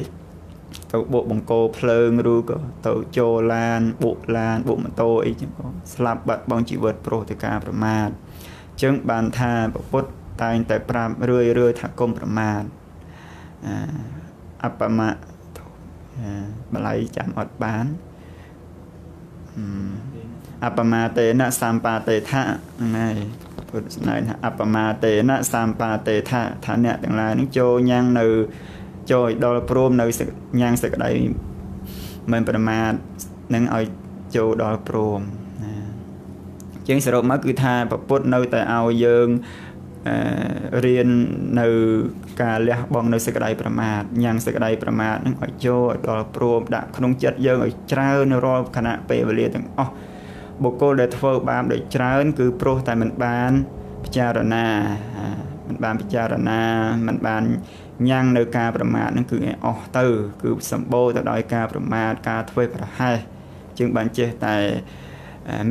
ទៅបុកបង្គោភ្លើងឬក៏ទៅចូលឡានបុកឡានបុកម៉ូតូអីចឹងក៏ស្លាប់បាត់បង់ជីវិតព្រោះទៅការប្រមាថចឹងបានថាពុទ្ធតែងតែប្រាប់រឿយរឿយថាកុំប្រមាថអបមៈបល័យចាំអត់បានអបមាតេនសម្បាតេថៈហ្នឹងហើយពុទ្ធស្នែងថាអបមាតេនសម្បាតេថៈថាអ្នកទាំងឡាយនឹងចូលញ៉ាំងនៅ ចូលដល់ព្រមនៅញ៉ាំងសេចក្តីមិនប្រមាទនឹងឲ្យចូលដល់ព្រមណាជាងសរុបមកគឺថាប្រពុតនៅតែឲ្យយើងរៀននៅការលះបង់នៅសេចក្តីប្រមាទញ៉ាំងសេចក្តីប្រមាទនឹងឲ្យចូលដល់ព្រមដាក់ក្នុងចិត្តយើងឲ្យច្រើនរាល់ខណៈពេលវេលាទាំងអស់បុគ្គលដែលធ្វើបាបដោយច្រើន គឺព្រោះតែមិនបានពិចារណាមិនបានពិចារណាមិនបាន ញ៉ាំងនៅការប្រមាទនឹងគឺអស់ទៅ គឺសម្បូរទៅដោយការប្រមាទការធ្វើប្រហែសជាងបានចេះតែ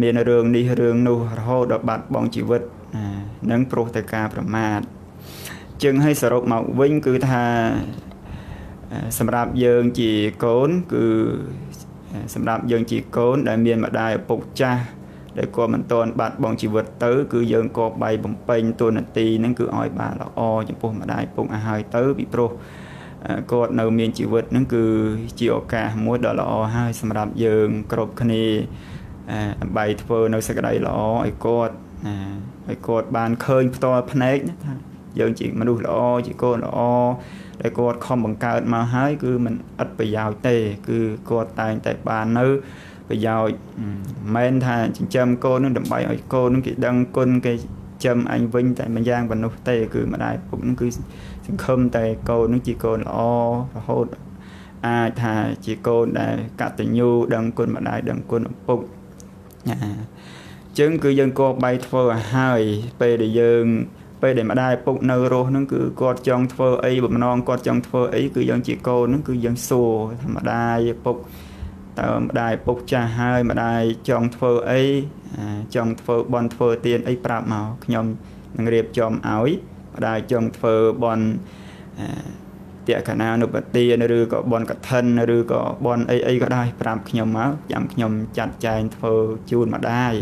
មានរឿងនេះរឿងនោះរហូតដល់បាត់បង់ជីវិតនឹងព្រោះតែការប្រមាទជាងឲ្យសរុបមកវិញគឺថាសម្រាប់យើងជាកូនគឺសម្រាប់យើងជាកូនដែលមានម្ដាយឪពុកចាស់ ដែលគាត់មិនទាន់បាត់បង់ជីវិតទៅ គឺយើងក៏បៃបំពេញទូនាទីហ្នឹងគឺឲ្យបានល្អចំពោះម្ដាយឪពុកឲ្យហើយទៅពីព្រោះគាត់នៅមានជីវិតហ្នឹងគឺជាឱកាសមួយដ៏ល្អហើយសម្រាប់យើងគ្រប់គ្នាដើម្បីធ្វើនៅសេចក្តីល្អឲ្យគាត់ឲ្យគាត់បានឃើញផ្ទាល់ភ្នែកថាយើងជាមនុស្សល្អជាកូនល្អដែលគាត់ខំបង្កើតមកហើយគឺมันឥតប្រយោជន៍ទេ គឺគាត់តែងតែបាននៅ ប្រយោជន៍មិនមែនថាចិញ្ចឹមកូននឹងដើម្បីឲ្យកូននឹងគេដឹងគុណគេចាំអញវិញតែម្យ៉ាងបំណុះទេគឺម្ដាយពុកនឹងគឺសង្ឃឹមតែកូននឹងជាកូនល្អរហូតអាចថាជាកូនដែលកតញ្ញូដឹងគុណម្ដាយដឹងគុណឪពុកណាចឹងគឺយើងក៏បៃធ្វើឲ្យហើយពេលដែលយើងពេលដែលម្ដាយឪពុកនៅរស់ហ្នឹងគឺគាត់ចង់ធ្វើអីបំណងគាត់ចង់ធ្វើអីគឺយើងជាកូនហ្នឹងគឺយើងសួរថាម្ដាយឪពុក តើម្ដាយឪពុកចាស់ហើយម្ដាយចង់ធ្វើអីចង់ធ្វើបន់ធ្វើទានអីប្រាប់មកខ្ញុំនឹងរៀបចំឲ្យម្ដាយចង់ធ្វើបន់តេកណានុបទានឬក៏បនកឋិនឬក៏បនអីអីក៏ដោយប្រាប់ខ្ញុំមកចាំខ្ញុំចាត់ចែងធ្វើជូនម្ដាយ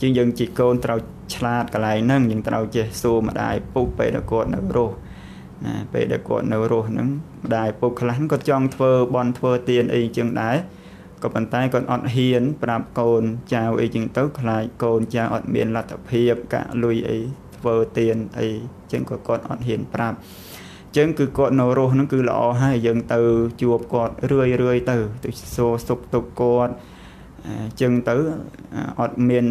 ជាងយើងជាកូនត្រូវឆ្លាតកន្លែងហ្នឹងយើងត្រូវចេះសួរម្ដាយពុកពេលដែលគាត់នៅរស់ណាពេលដែលគាត់នៅរស់ហ្នឹងម្ដាយពុកខ្លះគាត់ចង់ធ្វើបន់ធ្វើទានអីចឹងដែរ ក៏ប៉ុន្តែគាត់អត់ហ៊ាន ប្រាប់កូនចៅអីចឹងទៅខ្លាចកូនចៅអត់មានលទ្ធភាពកាក់លុយអីធ្វើទានអីចឹងក៏គាត់អត់ហ៊ានប្រាប់ចឹងគឺគាត់នៅរស់ហ្នឹងគឺល្អហើយយើងទៅជួបគាត់រឿយរឿយទៅទៅសួរសុខទុក្ខគាត់ចឹងទៅអត់មាន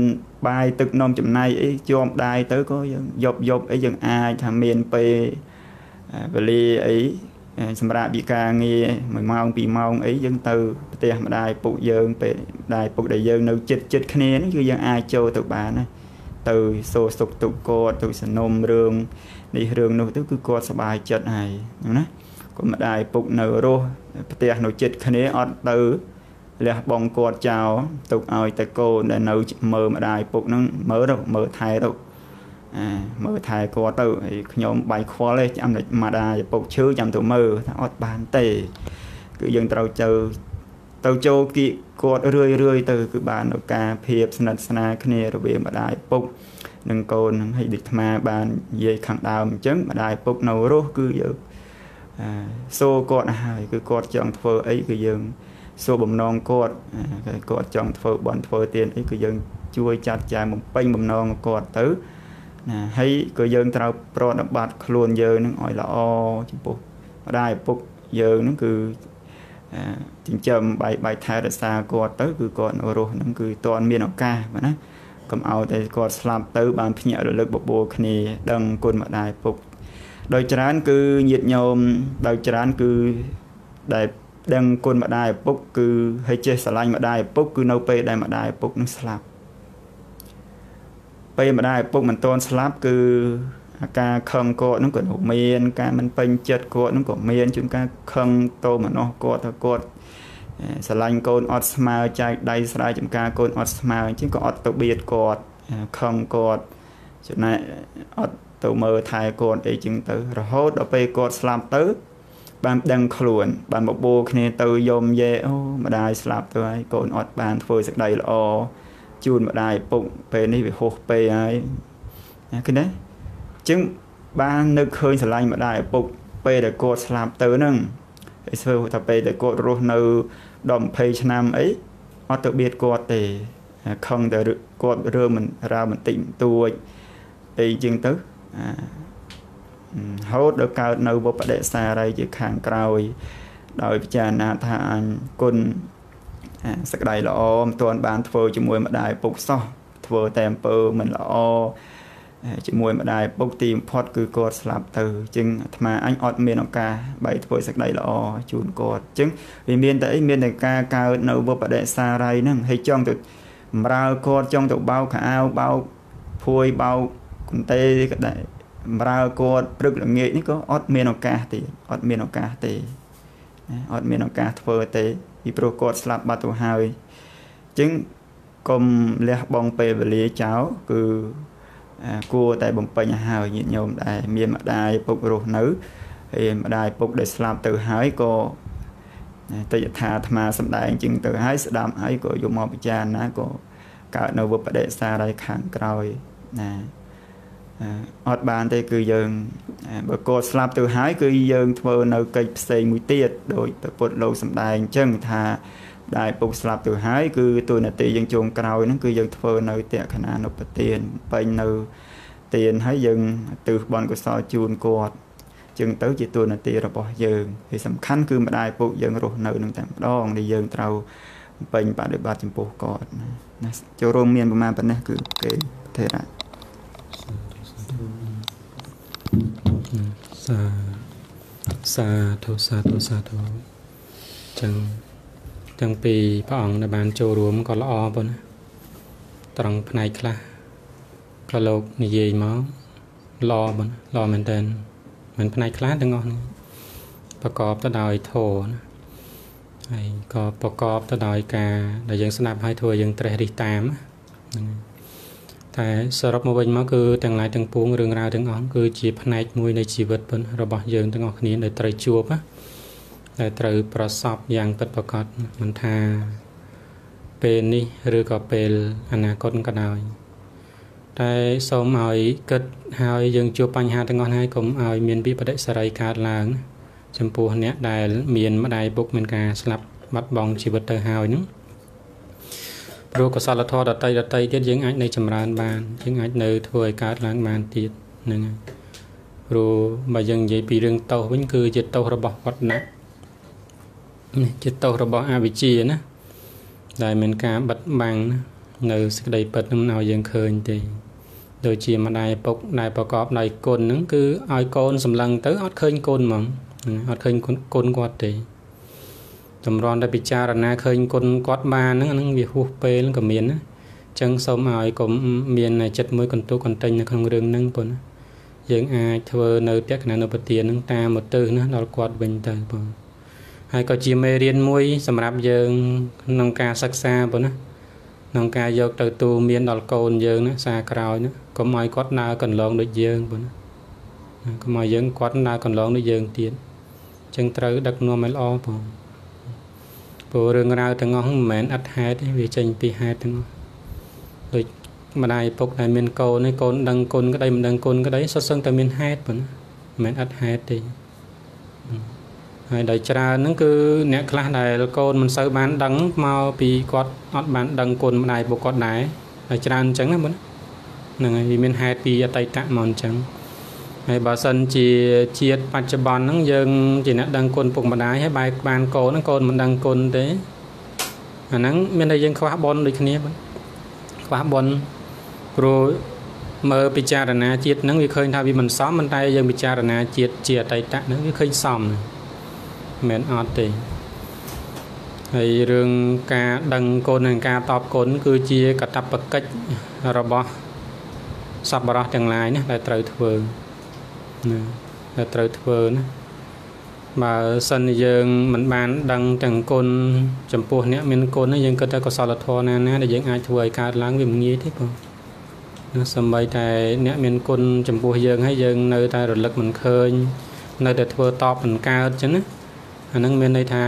បាយទឹកនំចំណៃអីជាប់ដាយទៅក៏យើងយប់យប់អីយើងអាចថាមានពេលវេលាអី សម្រាប់វិការងារ1ម៉ោង2ម៉ោងអីយើងទៅផ្ទះម្ដាយពុកយើងពេលម្ដាយពុកដែលយើងនៅចិត្តចិត្តគ្នានេះគឺយើងអាចចូលទៅបានណាទៅសួរសុខទុក្ខគាត់ទៅសនំរឿងនេះរឿងនោះទៅគឺគាត់សប្បាយចិត្តហើយណាគាត់ម្ដាយពុកនៅរស់ផ្ទះនៅចិត្តគ្នាអត់ទៅលះបងគាត់ចោលទុកឲ្យតែកូនដែលនៅមើលម្ដាយពុកនឹងមើលទៅមើលថែទៅ អាមើលថែគាត់ទៅហើយខ្ញុំបាយខ្វល់ទេចាំតែម្ដាយពុកឈឺចាំទៅមើលថាអត់បានទេ គឺយើងត្រូវទៅទៅចូលគៀកគាត់រឿយរឿយទៅគឺបានឱកាសភាពស្និទ្ធស្នាលគ្នារវាងម្ដាយពុកនិងកូននឹងឲ្យដូចអាត្មាបាននិយាយខាងដើមអញ្ចឹងម្ដាយពុកនៅរស់គឺយើងសូគាត់ហើយគឺគាត់ចង់ធ្វើអីគឺយើងសួរបំណងគាត់គាត់ចង់ធ្វើបន់ធ្វើទានអីគឺយើងជួយចាត់ចែងបំពេញបំណងគាត់ទៅ ណាហើយក៏យើងត្រូវប្រតិបត្តិខ្លួនយើងនឹងឲ្យល្អចំពោះម្ដាយឪពុកយើងនឹងគឺចិញ្ចឹមបាយបាយថែរក្សាគាត់ទៅគឺគាត់នៅរស់ហ្នឹងគឺតន់មានឱកាសបាទណាកុំឲ្យតែគាត់ស្លាប់ទៅបានភ្ញាក់រលឹកបបួលគ្នាដឹងគុណម្ដាយពុកដោយច្រើនគឺញាតញោមដោយច្រើនគឺដែលដឹងគុណម្ដាយឪពុកគឺឲ្យចេះស្រឡាញ់ម្ដាយឪពុកគឺនៅពេលដែលម្ដាយឪពុកនឹងស្លាប់ ពេលម្ដាយឪពុកមិនទាន់ស្លាប់គឺអាការខឹងគាត់នឹងក៏មាន ការមិនពេញចិត្តគាត់នឹងក៏មានជួនកាលខឹងតោមនោះគាត់ថាគាត់ស្រឡាញ់កូនអត់ស្មើចែកដៃស្រែចំការកូនអត់ស្មើអញ្ចឹងក៏អត់ទៅបៀតគាត់ខឹងគាត់ចំណែកអត់ទៅមើលថែគាត់អីចឹងទៅ រហូតដល់ពេលគាត់ស្លាប់ទៅ បានដឹងខ្លួន បានបបួលគ្នាទៅយំយេអូម្ដាយស្លាប់ទៅហើយកូនអត់បានធ្វើសេចក្តីល្អ ជូនម្ដាយពុកពេលនេះវាហួសពេលហើយឃើញទេចឹងបាននឹកឃើញស្រឡាញ់ម្ដាយឪពុកពេលដែលគាត់ស្លាប់ទៅហ្នឹងឯធ្វើថាពេលដែលគាត់រស់នៅដល់20ឆ្នាំអីអត់ទៅបៀតគាត់ទេខឹងតែគាត់រឿងមិនរើបន្តិចបន្តួចអីចឹងទៅហូតដល់កើតនៅវបដិសារីជាខាងក្រោយ ដោយពិចារណាថាអញគុណ សក្តីល្អមិនទាន់បានធ្វើជាមួយម្ដាយពុកសោះធ្វើតែអំពើមិនល្អជាមួយម្ដាយពុកទីបំផុតគឺគាត់ស្លាប់ទៅអញ្ចឹងអាត្មាអញអត់មានឱកាសបីធ្វើសក្តីល្អជូនគាត់អញ្ចឹងវាមានតែអីមានតែការកើតនៅវបដិសារីហ្នឹងហើយចង់ទៅបំរើគាត់ចង់ទៅបោកខោអាវបោកភួយបោកកន្ទេក៏ដែរបំរើគាត់ព្រឹកល្ងាចនេះក៏អត់មានឱកាសទេអត់មានឱកាសទេអត់មានឱកាសធ្វើទេ ពីព្រោះគាត់ស្លាប់បាត់ទៅហើយអញ្ចឹងកុំលះបង់ពេលវេលាចោលគឺគួរតែបំពេញឲ្យហើយញាតិញោមដែលមានម្ដាយពុករស់នៅហើយម្ដាយពុកដែលស្លាប់ទៅហើយក៏តិយថាអាត្មាសំដែងជាងទៅហើយស្ដាប់ហើយក៏យកមកពិចារណាក៏កើតនៅវបដិសារីខាងក្រោយណា អត់បានទេគឺយើងបើគាត់ស្លាប់ទៅហើយគឺយើងធ្វើនៅកិច្ចផ្សេងមួយទៀតដោយពុទ្ធលោកសំដែងអញ្ចឹងថាដែលពុកស្លាប់ទៅហើយគឺទូនាទីយើងជុំក្រោយហ្នឹងគឺយើងធ្វើនៅតក្ខណានុបទានពេញនៅទានហើយយើងទិសបនកុសលជូនគាត់ចឹងទៅជាទូនាទីរបស់យើងហើយសំខាន់គឺម្ដាយពុកយើងរស់នៅនឹងតែម្ដងដែលយើងត្រូវពេញបដិបត្តិចំពោះគាត់ណាចូលរួមមានប្រមាណប៉ុណ្ណេះគឺគេថេរៈ សាសាធុសាធុសាធុចឹងទាំងពីរព្រះអង្គដែលបានចូលរួមក៏ល្អប៉ុណ្ណាត្រង់ផ្នែកខ្លះក៏លោកនិយាយមកល្អប៉ុណ្ណាល្អមែនតើមិនផ្នែកខ្លះទាំងអស់នេះប្រកបទៅដោយធម៌ណាហើយក៏ប្រកបទៅដោយការដែលយើងស្ដាប់ហើយធ្វើយើងត្រេះរិះតាមហ្នឹង តែសរុបមកវិញមកគឺទាំងឡាយទាំងពួងរឿងរ៉ាវទាំងអស់គឺជាផ្នែកមួយនៃជីវិតរបស់យើងទាំងអស់គ្នាដែលត្រូវជួបណាដែលត្រូវប្រសពយ៉ាងពិតប្រាកដមិនថាពេលនេះឬក៏ពេលអនាគតក៏ដោយតែសូមឲ្យគិតហើយយើងជួបបញ្ហាទាំងអស់ហើយកុំឲ្យមានវិបត្តិសេរីកើតឡើង ចំពោះអ្នកដែល មានម្ដាយពុកមានការស្លាប់បាត់បង់ជីវិតទៅហើយហ្នឹង ព្រោះកុសលធម៌ដតីដតីទៀតយើងអាចនៅចម្រើនបានយើងអាចនៅធ្វើឲ្យកើតឡើងបានទៀតហ្នឹងហើយព្រោះបើយើងនិយាយពីរឿងតោសវិញគឺជាតោសរបស់វត្តណៈនេះជាទោសរបស់អវិជ្ជាណាដែលមានការបិទបាំងនៅសេចក្តីពិតនឹងឲ្យយើងឃើញទេដូចជាម្ដាយពុកដែលប្រកបដោយគុណហ្នឹងគឺឲ្យកូនសម្លឹងទៅអត់ឃើញគុណហ្មងអត់ឃើញគុណគាត់ទេ តម្រាំតែពិចារណាឃើញគុណគាត់បានហ្នឹងហ្នឹងវាហួសពេលក៏មានណាចឹងសូមឲ្យកុំមានចិត្តមួយកន្ទុកកន្ទិញនៅក្នុងរឿងហ្នឹងប៉ុណ្ណាយើងអាចធ្វើនៅតក្កណនុបទានហ្នឹងតាមមកទៅណាដល់គាត់វិញទៅបងហើយក៏ជាមេរៀនមួយ សម្រាប់យើងក្នុងការសិក្សាប៉ុណ្ណាក្នុងការយកទៅទូមានដល់កូនយើងណាសារក្រោយណាកុំឲ្យគាត់ដើរកន្លងដូចយើងប៉ុណ្ណាកុំឲ្យយើងគាត់ដើរកន្លងដូចយើងទៀតអញ្ចឹងត្រូវដឹកនាំឲ្យល្អបង ព្រោះរឿងរ៉ាវទាំងអស់មិនមែនអត់ហេតុទេវាចេញពីហេតុទាំងអស់ដូចម្ដាយពុកដែលមានកូនឯកូនដឹងគុណក្តីមិនដឹងគុណក្តីសុទ្ធសឹងតែមានហេតុប៉ុណ្ណាមិនមែនអត់ហេតុទេហើយដោយច្រើនហ្នឹងគឺអ្នកខ្លះដែលកូនមិនសូវបានដឹងមកពីគាត់អត់បានដឹងគុណម្ដាយពួកគាត់ដែរហើយច្រើនអញ្ចឹងណាបងហ្នឹងហើយវាមានហេតុពីអតីតមកអញ្ចឹងអ ហើយបើសិនជាជាតិបច្ចុប្បន្នហ្នឹងយើងជាអ្នកដឹងគុណពុកម្ដាយហើយបែរបានកូនហ្នឹងកូនមិនដឹងគុណទេអាហ្នឹងមានតែយើងខ្វះបុណ្យដូចគ្នាបងខ្វះបុណ្យព្រោះមើលពិចារណាជាតិហ្នឹងវាឃើញថាវាមិនសមប៉ុន្តែយើងពិចារណាជាតិជាអតីតហ្នឹងវាឃើញសមមិនមែនអត់ទេហើយរឿងការដឹងគុណនិងការតបគុណគឺជាកតបកិច្ចរបស់សប្បុរសទាំងឡាយណាដែលត្រូវធ្វើ ណាដែលត្រូវធ្វើណាបើសិនយើងមិនបានដឹងទាំងគុណចំពោះអ្នកមានគុណយើងគិតថាកុសលធម៌ណាណាដែលយើងអាចធ្វើឲ្យកើតឡើងវាមិនងាយទេបងណាសម្បីតែអ្នកមានគុណចំពោះយើងហើយយើងនៅតែរលឹកមិនឃើញ នៅតែធ្វើតបមិនកើតចឹងណាអាហ្នឹងមានន័យថា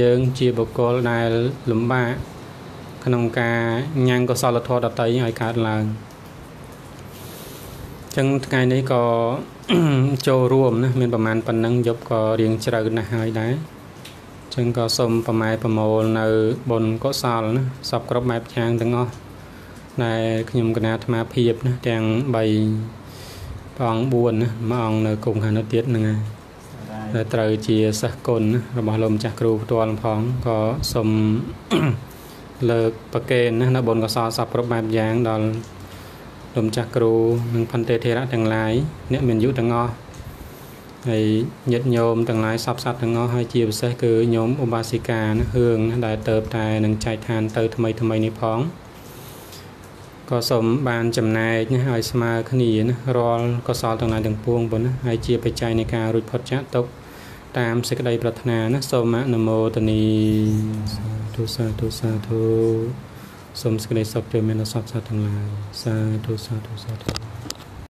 យើងជាបុគ្គលដែលលំបាកក្នុងការញ៉ាំងកុសលធម៌ដតីឲ្យកើតឡើង ចឹងថ្ងៃនេះក៏ចូលរួមណាមានប្រមាណប៉ុណ្ណឹងយប់ក៏រៀងជ្រៅណាស់ហើយដែរចឹងក៏សូមប្រម៉ែប្រមូលនៅបុណ្យកុសលណាសពគ្រប់បែបយ៉ាងទាំងអស់ដែលខ្ញុំគណៈអាត្មាភាពណាទាំង3ព្រះអង្គ4ណាមួយអង្គនៅគុំខាងនោះទៀតហ្នឹងហើយដែលត្រូវជាសិស្សគុណរបស់លោកម្ចាស់គ្រូផ្ទាល់ផងក៏សូមលើកប្រកេនណានៅបុណ្យកុសលសពគ្រប់បែបយ៉ាងដល់ លោកម្ចាស់គ្រូនិងផន្តិធេរៈទាំងឡាយអ្នកមានយុទាំងអស់ហើយញាតិញោមទាំងឡាយសពសត្វទាំងអស់ហើយជាពិសេសគឺញោមឧបាសិកាណាហឿងដែលទៅតែនឹងចែកឋានទៅថ្មីថ្មីនេះផងក៏សូមបានចំណែកណាឲ្យស្មើគ្នាណារាល់កុសលទាំងឡាយទាំងពួងប៉ុណ្ណាហើយជាបច្ច័យនៃការរួចផុតចាកទុក្ខតាមសេចក្តីប្រាថ្នាណាសូមអនុមោទនីសាធុសាធុសាធុ សូមសេចក្តីសុខជ័យមានដល់សពសត្វទាំងឡាយសាធុសាធុសាធុ